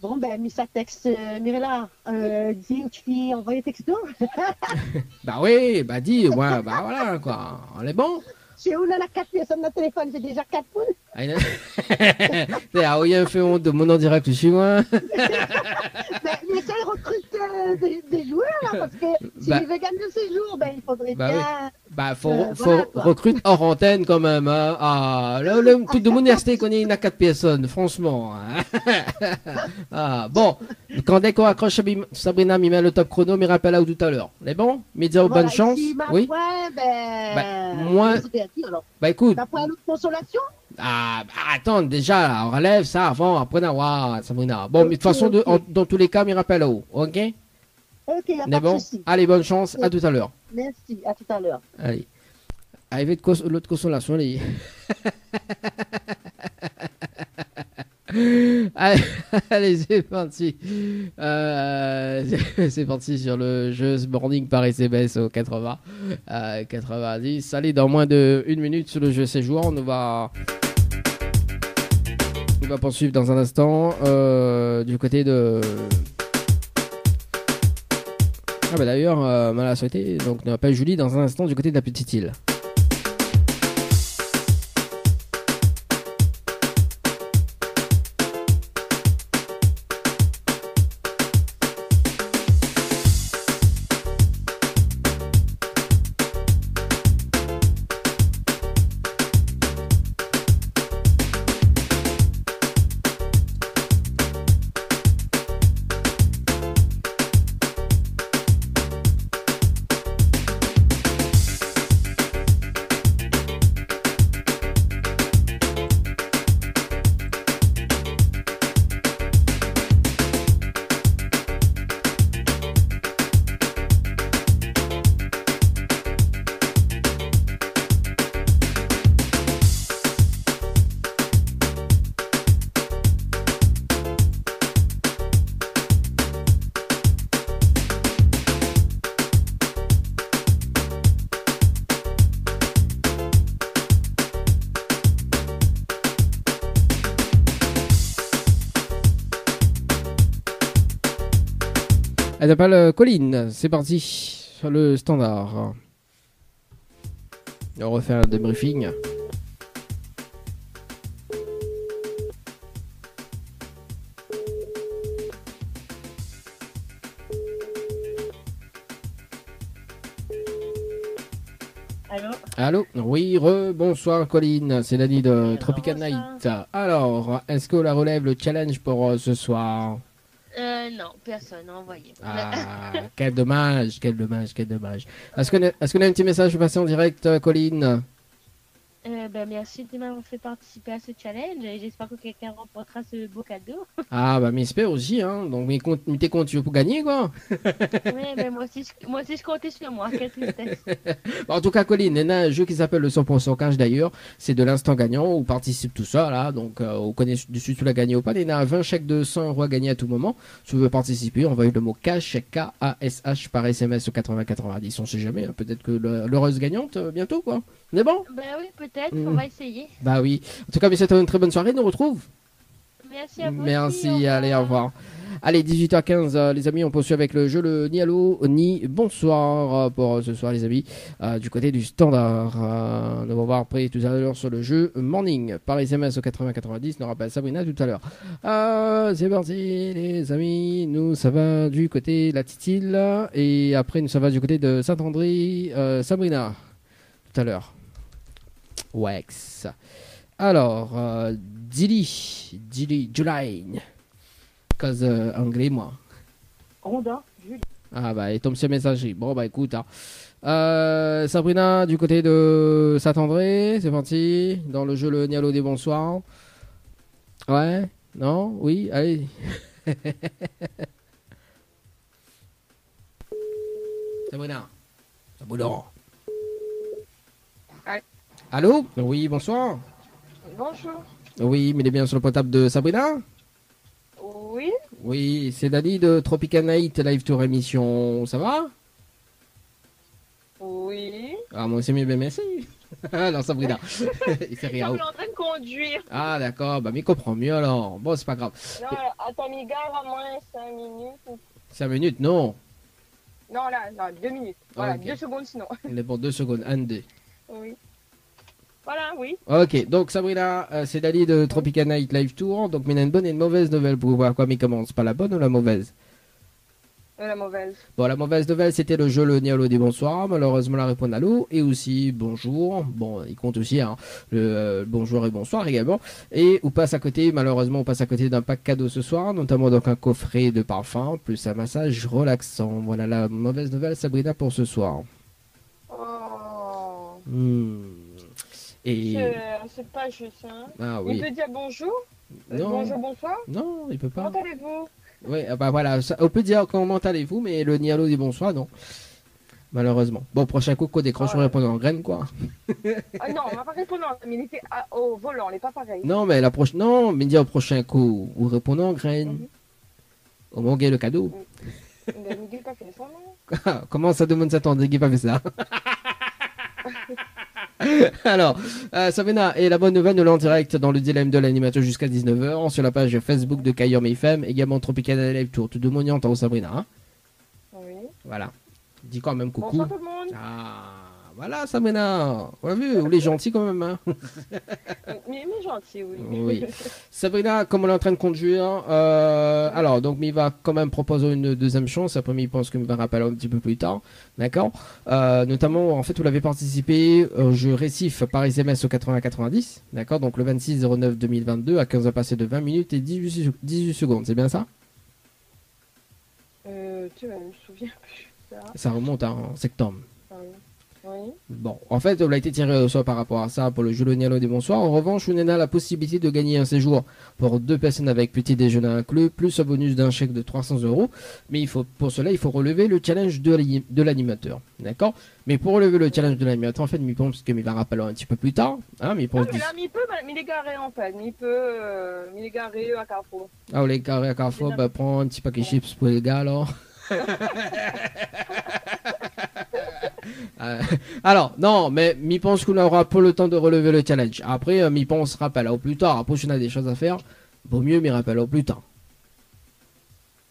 Bon, ben, Missa texte, euh, Mirella, euh, dis aux filles, envoyez texto. [LAUGHS] Bah oui, bah dis, ouais, bah voilà quoi. On est bon Chez où on a quatre personnes dans téléphone, j'ai déjà quatre poules. Ah, il a- [LAUGHS] C'est ah, oui, un fait honte de mon en direct chez moi. [LAUGHS] mais, mais ça, ils euh, des, des joueurs, là, parce que [LAUGHS] si Bah. tu veux gagner le séjour, ben, il faudrait Bah bien. Bah, faut, Euh, faut voilà, hors antenne quand même. hein. Ah, le, le [LAUGHS] truc de mon université connaît une à quatre personnes, franchement. hein. [LAUGHS] ah, bon, quand dès qu'on accroche Sabrina, m'y met le top chrono, m'y rappelle là tout à l'heure. C'est bon? Mais dire Voilà, bonne chance? si, Oui. foi, ben. Bah, moi- je sais pas, alors. Bah écoute, T'as pas une autre consolation? Ah, bah, attends, déjà, on relève ça avant, après d'avoir Sabrina. Bon, mais de toute façon, de- en- dans tous les cas, m'y rappelle là haut. Ok? Ok, On pas bon? Allez, bonne chance, à tout à l'heure. Merci, à tout à l'heure. Allez. Arrivé de l'autre consolation, allez. [LAUGHS] [LAUGHS] allez, c'est parti. Euh, [LAUGHS] c'est parti sur le jeu Morning par SMS au 80, euh, 90. Allez, dans moins de une minute sur le jeu séjour, on va, on va poursuivre dans un instant euh, du côté de. Ah bah d'ailleurs, euh, mal à souhaiter, donc on appelle Julie dans un instant du côté de la petite île. S'appelle euh, Colline, c'est parti sur le standard. On refait un débriefing. Allô Allô Oui, re, bonsoir Colline, c'est Dani de Tropical. Night. Alors, est-ce que la relève le challenge pour euh, ce soir? Euh, non, personne n'a envoyé. Ah, [LAUGHS] quel dommage, quel dommage, quel dommage. Est-ce qu'on a, a un petit message passé en direct, euh, Colline? Euh, ben, merci de m'avoir fait participer à ce challenge et j'espère que quelqu'un remportera ce beau cadeau. [LAUGHS] Ah, bah, mais j'espère aussi, hein. Donc, mais mais t'es content pour gagner, quoi? Ouais, ben, moi, aussi, je, moi aussi, je comptais sur moi. Quelle tristesse. [LAUGHS] Bon, En tout cas, Colline, il y en a un jeu qui s'appelle le 100% cash d'ailleurs. C'est de l'instant gagnant. On participe tout ça là. Donc, euh, on connaît dessus tu l'as gagné ou pas. Il y en a 20 chèques de 100 euros à gagner à tout moment. Si vous voulez participer, envoyez le mot cash, K-A-S-H par SMS au 80-90. On sait jamais. hein. Peut-être que l'heureuse gagnante euh, bientôt quoi. C'est bon ben oui, peut-être, Mm. on va essayer. Bah oui. En tout cas, mais c'était une très bonne soirée. Nous on retrouve. Merci à vous. Merci, aussi, au allez, au revoir. Allez, 18h15, euh, les amis, on poursuit avec le jeu le ni allô, ni bonsoir euh, pour euh, ce soir, les amis, euh, du côté du standard. Euh, on va voir après tout à l'heure sur le jeu Morning par SMS au 80-90. On rappelle Sabrina tout à l'heure. Euh, C'est parti, les amis. Nous, ça va du côté de la Titille et après, nous, ça va du côté de Saint-André. Sabrina, tout à l'heure. Wex. Alors, euh, Dilly, Dilly, July. Cause euh, anglais, moi. Rondin, Julie. Ah bah, il tombe sur messagerie. Bon bah écoute, hein. Euh, Sabrina du côté de Saint-André, c'est parti. Dans le jeu le Nialo des bonsoirs. Ouais Non? Oui Allez. [LAUGHS] Sabrina. Sabrina. Allô? Oui, bonsoir. Bonjour. Oui, mais il est bien sur le portable de Sabrina Oui, Oui, c'est Dani de Tropical Night Live Tour émission. Ça va? Oui. Ah, moi aussi, mais bien, merci. [LAUGHS] non, Sabrina. [LAUGHS] il fait Je rire. suis en train de conduire. Ah, d'accord, bah, mais comprends mieux alors. Bon, c'est pas grave. Non, attends, mes gars, à moins 5 minutes. 5 minutes, non. Non, là, non, 2 minutes. Voilà, Ok. 2 secondes sinon. Il est pour 2 secondes. Un, deux. Oui. Voilà, oui. Ok, donc Sabrina, euh, c'est Dali de Tropical Night Live Tour. Donc, mais il y a une bonne et une mauvaise nouvelle pour voir quoi, mais commence. Pas la bonne ou la mauvaise? Euh, la mauvaise. Bon, la mauvaise nouvelle, c'était le jeu Le Nialo des bonsoirs. Malheureusement, la réponse à l'eau. Et aussi, bonjour. Bon, il compte aussi, hein, le euh, bonjour et bonsoir également. Et on passe à côté, malheureusement, on passe à côté d'un pack cadeau ce soir, notamment donc un coffret de parfum, plus un massage relaxant. Voilà la mauvaise nouvelle, Sabrina, pour ce soir. Oh. Hmm. Et. C'est pas juste, hein. Ah oui. Il peut dire bonjour Euh, Non. Bonjour, bonsoir Non, il peut pas. Comment allez-vous? Ouais, ah bah voilà, ça- on peut dire comment allez-vous, mais le Nialo dit bonsoir, non. Malheureusement. Bon, prochain coup, qu'on décroche, on répond en graine, quoi. Ah non, on va pas répondre, mais il était à- au volant, il est pas pareil. Non, mais la prochaine. Non, mais dire au prochain coup, ou répondons en graine. Au moins, gagne le cadeau. Mais il n'a pas fait ça, non Comment ça demande ça t'en pas fait ça? [LAUGHS] Alors, euh, Sabrina, et la bonne nouvelle, nous l'en direct dans le dilemme de l'animateur jusqu'à 19h sur la page Facebook de Kayor FM, également Tropical Live Tour. Tout de monde y entend, Sabrina. hein Oui. voilà. Dis quand même coucou. Bonsoir tout le monde. Ah, voilà Sabrina. On l'a vu, vous les gentils quand même. Hein [LAUGHS] Mais, mais gentil, oui. Oui. Sabrina, comme on est en train de conduire, euh, alors donc il va quand même proposer une deuxième chance. Après, il pense qu'il me va rappeler un petit peu plus tard, d'accord. Euh, notamment, en fait, vous l'avez participé au jeu Récif par SMS au 80-90, d'accord. Donc le 26 09 2022 à 15 heures passées de 20 minutes et 18, sec- 18 secondes, c'est bien ça? Euh, tu vois, je me souviens plus. Ça. Ça remonte à en septembre. Ah oui. Bon, en fait, on a été tiré au sort par rapport à ça pour le jeu Le Nialo des Bonsoirs. En revanche, on a la possibilité de gagner un séjour pour deux personnes avec petit déjeuner inclus, plus un bonus d'un chèque de 300 euros. Mais il faut, pour cela, il faut relever le challenge de l'ani- de l'animateur. D'accord? Mais pour relever le challenge de l'animateur, en fait, il pense que il va rappeler un petit peu plus tard. Hein, mais il Non, pense mais là, il peut, est garé en fait. Il peut, euh, est garé à Carrefour. Ah, les carrés à Carrefour, bah, prends un petit paquet chips pour les gars alors. [LAUGHS] [LAUGHS] [LAUGHS] Euh, alors, non, mais m'y pense qu'on aura pas le temps de relever le challenge. Après, euh, m'y pense rappelle au plus tard. Après, si on a des choses à faire, vaut mieux m'y rappelle au plus tard.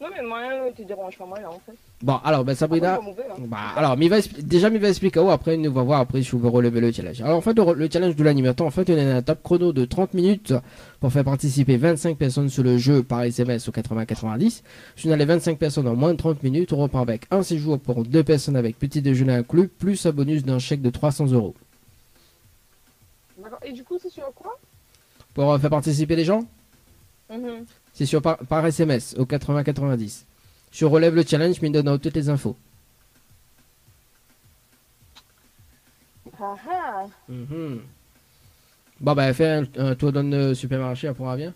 Non, mais moi, ne te dérange pas, là, en fait. Bon, alors, ben, Sabrina. Hein. Bah, alors, mais il va expli- déjà, il va expliquer. Oh, après, il nous va voir après si on veut relever le challenge. Alors, en fait, le challenge de l'animateur, en fait, il y a un top chrono de 30 minutes pour faire participer 25 personnes sur le jeu par SMS au 80-90. Si on a les 25 personnes en moins de 30 minutes, on repart avec un séjour pour deux personnes avec petit déjeuner inclus, plus un bonus d'un chèque de 300 euros. D'accord. Et du coup, c'est sur quoi? Pour euh, faire participer les gens, Mhm. C'est sur par, par SMS au 80-90. Je relève le challenge, mais il donne toutes les infos. Ah ah. Mhm. Bon, bah, fais un, un tour dans le supermarché, après on revient.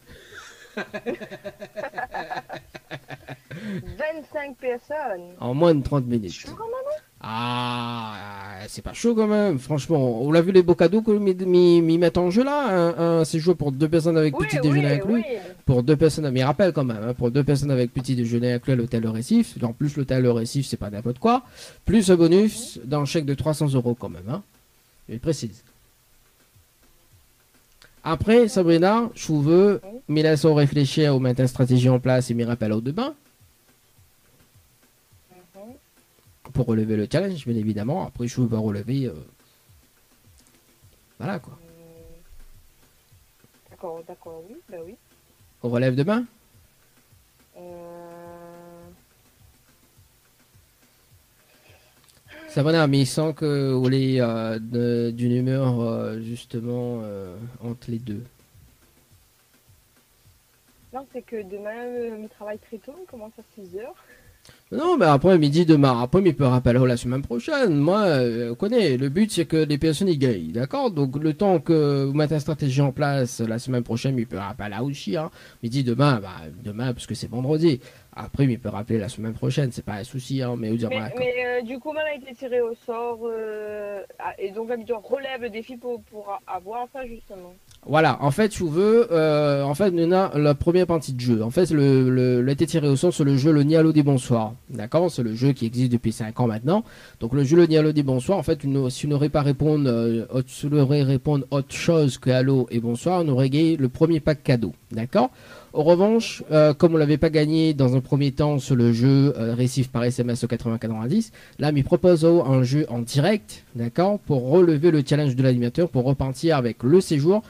25 personnes. En moins de 30 minutes. Ah, c'est pas chaud quand même, franchement. On l'a vu les beaux cadeaux qu'ils mettent en jeu là. Un, un séjour pour deux personnes avec Oui, petit déjeuner inclus. oui. Pour deux personnes, mais rappelle quand même, hein, pour deux personnes avec petit déjeuner inclus à l'hôtel Le Récif. En plus, l'hôtel Le Récif, c'est pas n'importe quoi. Plus un bonus le chèque de 300 euros quand même. Hein. Je précise. Après, Sabrina, je veux, mais laissons réfléchir au maintien stratégie en place et mes rappels au demain. Pour relever le challenge, bien évidemment. Après, je veux relever. euh, Voilà quoi. D'accord, d'accord, oui, bah oui. On relève demain? Euh... Sabrina, mais il sent que vous est euh, d'une humeur justement entre les deux. Non, c'est que demain, mi travaille très tôt, on commence à 6 heures. Non, mais après midi demain, après il peut rappeler la semaine prochaine. Moi, euh, on connaît. Le but c'est que les personnes y gagnent, d'accord? Donc le temps que vous mettez une stratégie en place la semaine prochaine, il peut rappeler aussi. Hein. Midi demain, bah demain parce que c'est vendredi. Après, il peut rappeler la semaine prochaine, c'est pas un souci. Hein, mais dire, Mais, voilà, mais, euh, du coup, elle a été tirée au sort. euh, ah, et donc, elle relève le défi pour, pour avoir ça, justement. Voilà, en fait, tu veux, euh, en fait, on a la première partie de jeu. En fait, le, le, le tiré au sort sur le jeu Le Nialo des Bonsoirs. D'accord? C'est le jeu qui existe depuis 5 ans maintenant. Donc, le jeu Le Nialo des Bonsoirs, en fait, si on n'aurait pas répondre, euh, autre- si on aurait répondre autre chose que Allo et Bonsoir, on aurait gagné le premier pack cadeau. D'accord? En revanche, euh, comme on l'avait pas gagné dans un premier temps sur le jeu euh, Récif par SMS au 80-90, là, il propose un jeu en direct, d'accord, pour relever le challenge de l'animateur, pour repartir avec le séjour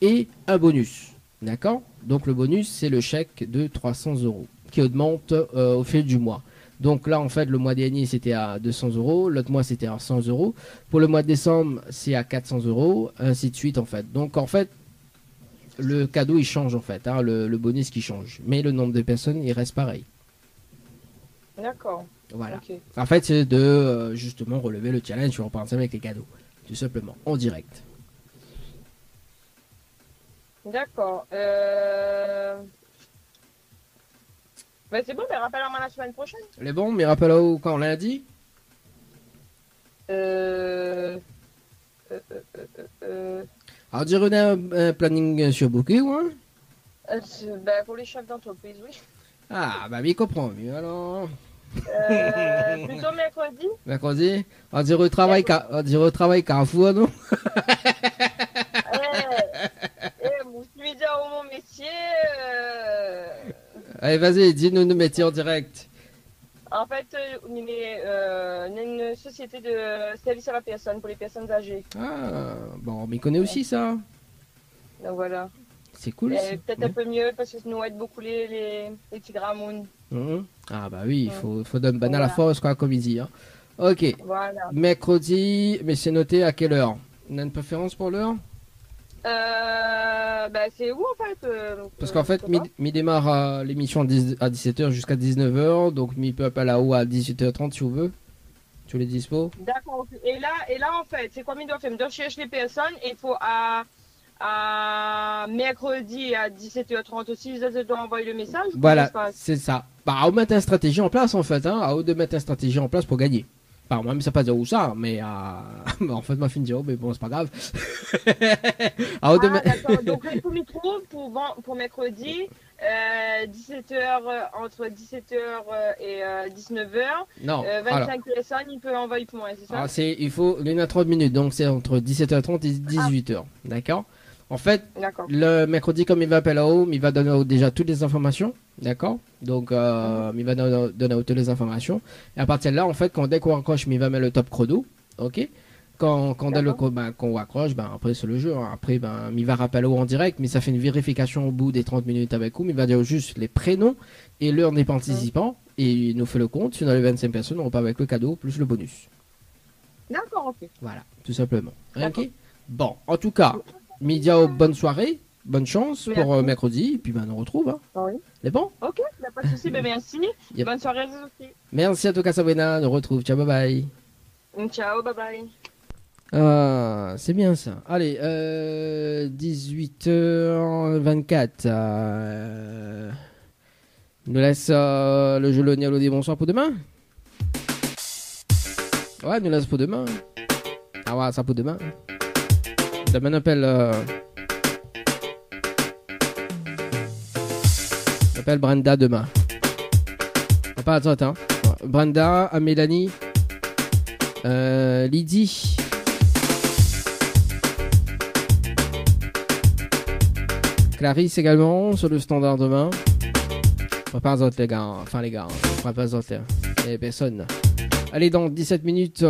et un bonus. D'accord? Donc le bonus, c'est le chèque de 300 euros qui augmente euh, au fil du mois. Donc là, en fait, le mois dernier, c'était à 200 euros. L'autre mois, c'était à 100 euros. Pour le mois de décembre, c'est à 400 euros. Ainsi de suite, en fait. Donc, en fait, le cadeau, il change, en fait. hein, le, le bonus qui change. Mais le nombre de personnes, il reste pareil. D'accord. Voilà. En fait, c'est de euh, justement relever le challenge et repartir avec les cadeaux. Tout simplement. En direct. D'accord. Euh... Bah, c'est bon, mais rappelle-moi la semaine prochaine. Les bons, mais rappelle-le quand lundi? Euh... Euh, euh, euh, euh, Alors, dire un, un planning sur Booking, hein? Euh, bah, pour les chefs d'entreprise, oui. Ah, bah, il comprend mieux alors. Euh, plutôt mercredi. [LAUGHS] Mercredi, on dirait au travail, Car- on dirait au travail Carrefour, non [LAUGHS] vous suivez déjà au mon métier. euh, Allez, vas-y, dis-nous nos métiers en direct. En fait, euh, on est, euh, on est une société de service à la personne pour les personnes âgées. Ah, bon, mais il connaît aussi ça. Donc voilà. C'est cool. Peut-être un peu mieux parce que ça nous aide beaucoup les, les, les petits gramounes. Mhm. Ah, bah oui, il faut, faut donner banal à la force, quoi, comme il dit. Hein. Ok. Voilà. Mercredi, mais c'est noté à quelle heure? On a une préférence pour l'heure? Euh, bah, c'est où en fait euh, Parce euh, qu'en je fait, mi, mi démarre l'émission à 10 à 17h jusqu'à 19h, donc mi peut appeler là-haut à 18h30 si vous veux. Tu les dispo D'accord. Et là, et là, en fait, c'est quoi il doit faire Il doit chercher les personnes et il faut à, à mercredi à 17h30 aussi, ils doivent envoyer le message. Voilà, c'est ça. Bah, à mettre une stratégie en place en fait, hein, à haut de mettre une stratégie en place pour gagner. Moi, mais ça pas dire où ça, mais [LAUGHS] à... en fait, ma fille me dit, oh, mais bon, c'est pas grave. à [LAUGHS] de Ah, mettre- d'accord. Donc, micro pour, pour mercredi, euh, 17h, euh, entre 17h et euh, 19h. Non, Euh, 25 alors. personnes, il peut envoyer pour moi, c'est ça? Ah, c'est, il faut, en a 30 minutes, donc c'est entre 17h30 et 18h, d'accord? En fait, le mercredi, comme il va appeler à home, il va donner déjà toutes les informations. D'accord? Donc, euh, il va donner, donner toutes les informations. Et à partir de là, en fait, quand dès qu'on raccroche, il va mettre le top chrono. Ok? Quand, quand dès le ben, qu'on raccroche, ben, après c'est le jeu. hein. Après, ben, il va rappeler en direct, mais ça fait une vérification au bout des 30 minutes avec vous. Mais il va dire juste les prénoms et l'heure des participants. Et il nous fait le compte. Si on a les 25 personnes, on repart avec le cadeau plus le bonus. D'accord, ok. Voilà, tout simplement. Ok? Bon, en tout cas, Midia, bonne soirée, bonne chance Merci. pour euh, mercredi, et puis ben, on retrouve. Hein. Oui. C'est bon Ok, a pas de souci, ben merci. Yep. Bonne soirée à vous aussi. Merci à toi, Sabrina, on retrouve. Ciao, bye bye. Ciao, bye bye. Ah, c'est bien ça. Allez, euh, 18h24. Euh, il nous laisse euh, le jeu Le Nialo des bonsoir pour demain Ouais, il nous laisse pour demain. Ah ouais, ça pour demain. Demain, on appelle. Euh, on Brenda demain. Ah, pas attends, attends. Brenda, à Mélanie, euh, Lydie. Clarisse également sur le standard demain. On pas les les gars, enfin les gars, on fera pas les autres là. Il y a personne. Allez dans 17 minutes.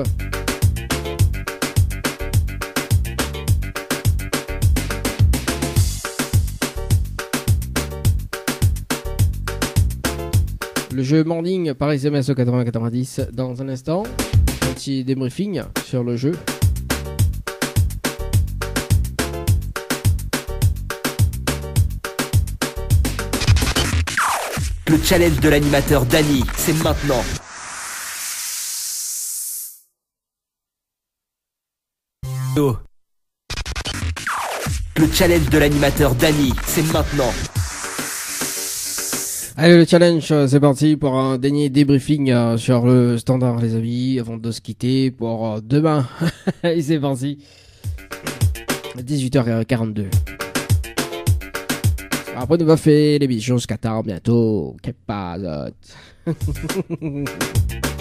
Le jeu Morning par SMS au 8090 dans un instant. Petit débriefing sur le jeu. Le challenge de l'animateur Dany, c'est maintenant. Le challenge de l'animateur Dany, c'est maintenant. Allez, le challenge, euh, c'est parti pour un dernier débriefing euh, sur le standard, les amis, avant de se quitter pour euh, demain. [LAUGHS] Et c'est parti. 18h42. Après, on va faire l'émission jusqu'à tard bientôt. Qu'est [LAUGHS]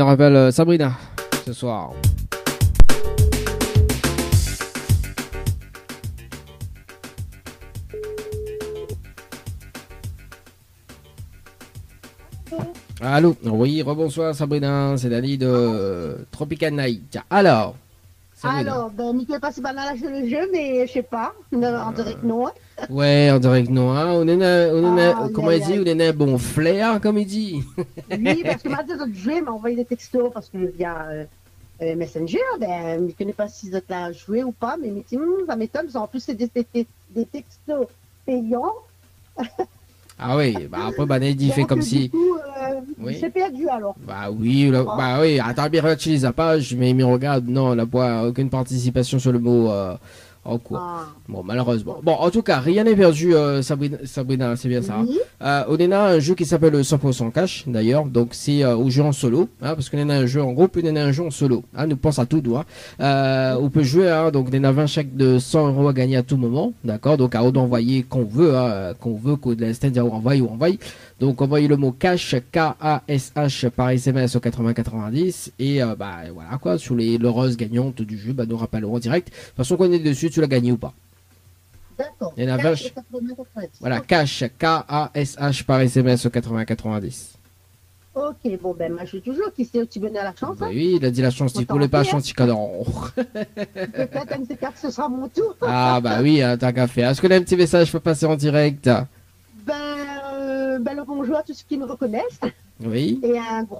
nous rappelle euh, Sabrina ce soir. Allô Oui, rebonsoir Sabrina, c'est Dani de Tropical Night. Alors. Alors, ben, Nicolas passe pas mal le jeu, mais je sais pas. On dirait que non. Ouais, on dirait que non, on est on est Ah, comment il dit, on est un bon flair, comme il dit. Oui, parce que maintenant, d'autres jeux m'a envoyé des textos parce que via euh, euh, Messenger, ben, je connais pas si là à jouer ou pas, mais dit, Hum, ça m'étonne, qu'en plus, c'est des, des- des textos payants. [LAUGHS] Ah oui, bah après, bah, Ned, il fait comme si... coup, euh, Oui. J'ai perdu alors. Bah oui, le- bah oui, attends, bien utilise la page, mais il regarde, non, la pas aucune participation sur le mot euh, en cours. Ah. Bon, malheureusement. Bon, en tout cas, rien n'est perdu, euh, Sabrina, Sabrina, c'est bien ça. hein. Euh, on est a un jeu qui s'appelle le 100% cash, d'ailleurs, donc c'est euh, au jeu en solo, hein, parce qu'on est a un jeu en groupe, on est a un jeu en solo. Hein, nous pense à tout. Hein. Euh, on peut jouer, hein, donc on a 20 chèques de 100 euros à gagner à tout moment, d'accord Donc à d'envoyer qu'on veut, hein, qu'on veut, qu'on c'est-à-dire on envoie ou on envoie. Donc envoyez le mot cash, K-A-S-H par SMS au 8090 et euh, bah voilà quoi, sur les l'heureuse gagnante du jeu, bah nous rappellerons en direct. De toute façon qu'on est dessus, tu l'as gagné ou pas. Il y en a Cash vache. et 80, 90. Voilà, cash, K-A-S-H par SMS au 8090. Ok, bon, ben, moi, je suis toujours qui sait où tu venais à la chance. Bah hein. oui, il a dit la chance, il voulait pas la chance, il canon. [LAUGHS] Peut-être un de ces quatre, ce sera mon tour. [LAUGHS] Ah bah oui, hein, tant qu'à faire. Est-ce que un petit message peut passer en direct? Ben, euh, ben, le bonjour à tous ceux qui me reconnaissent. Oui. Et un gros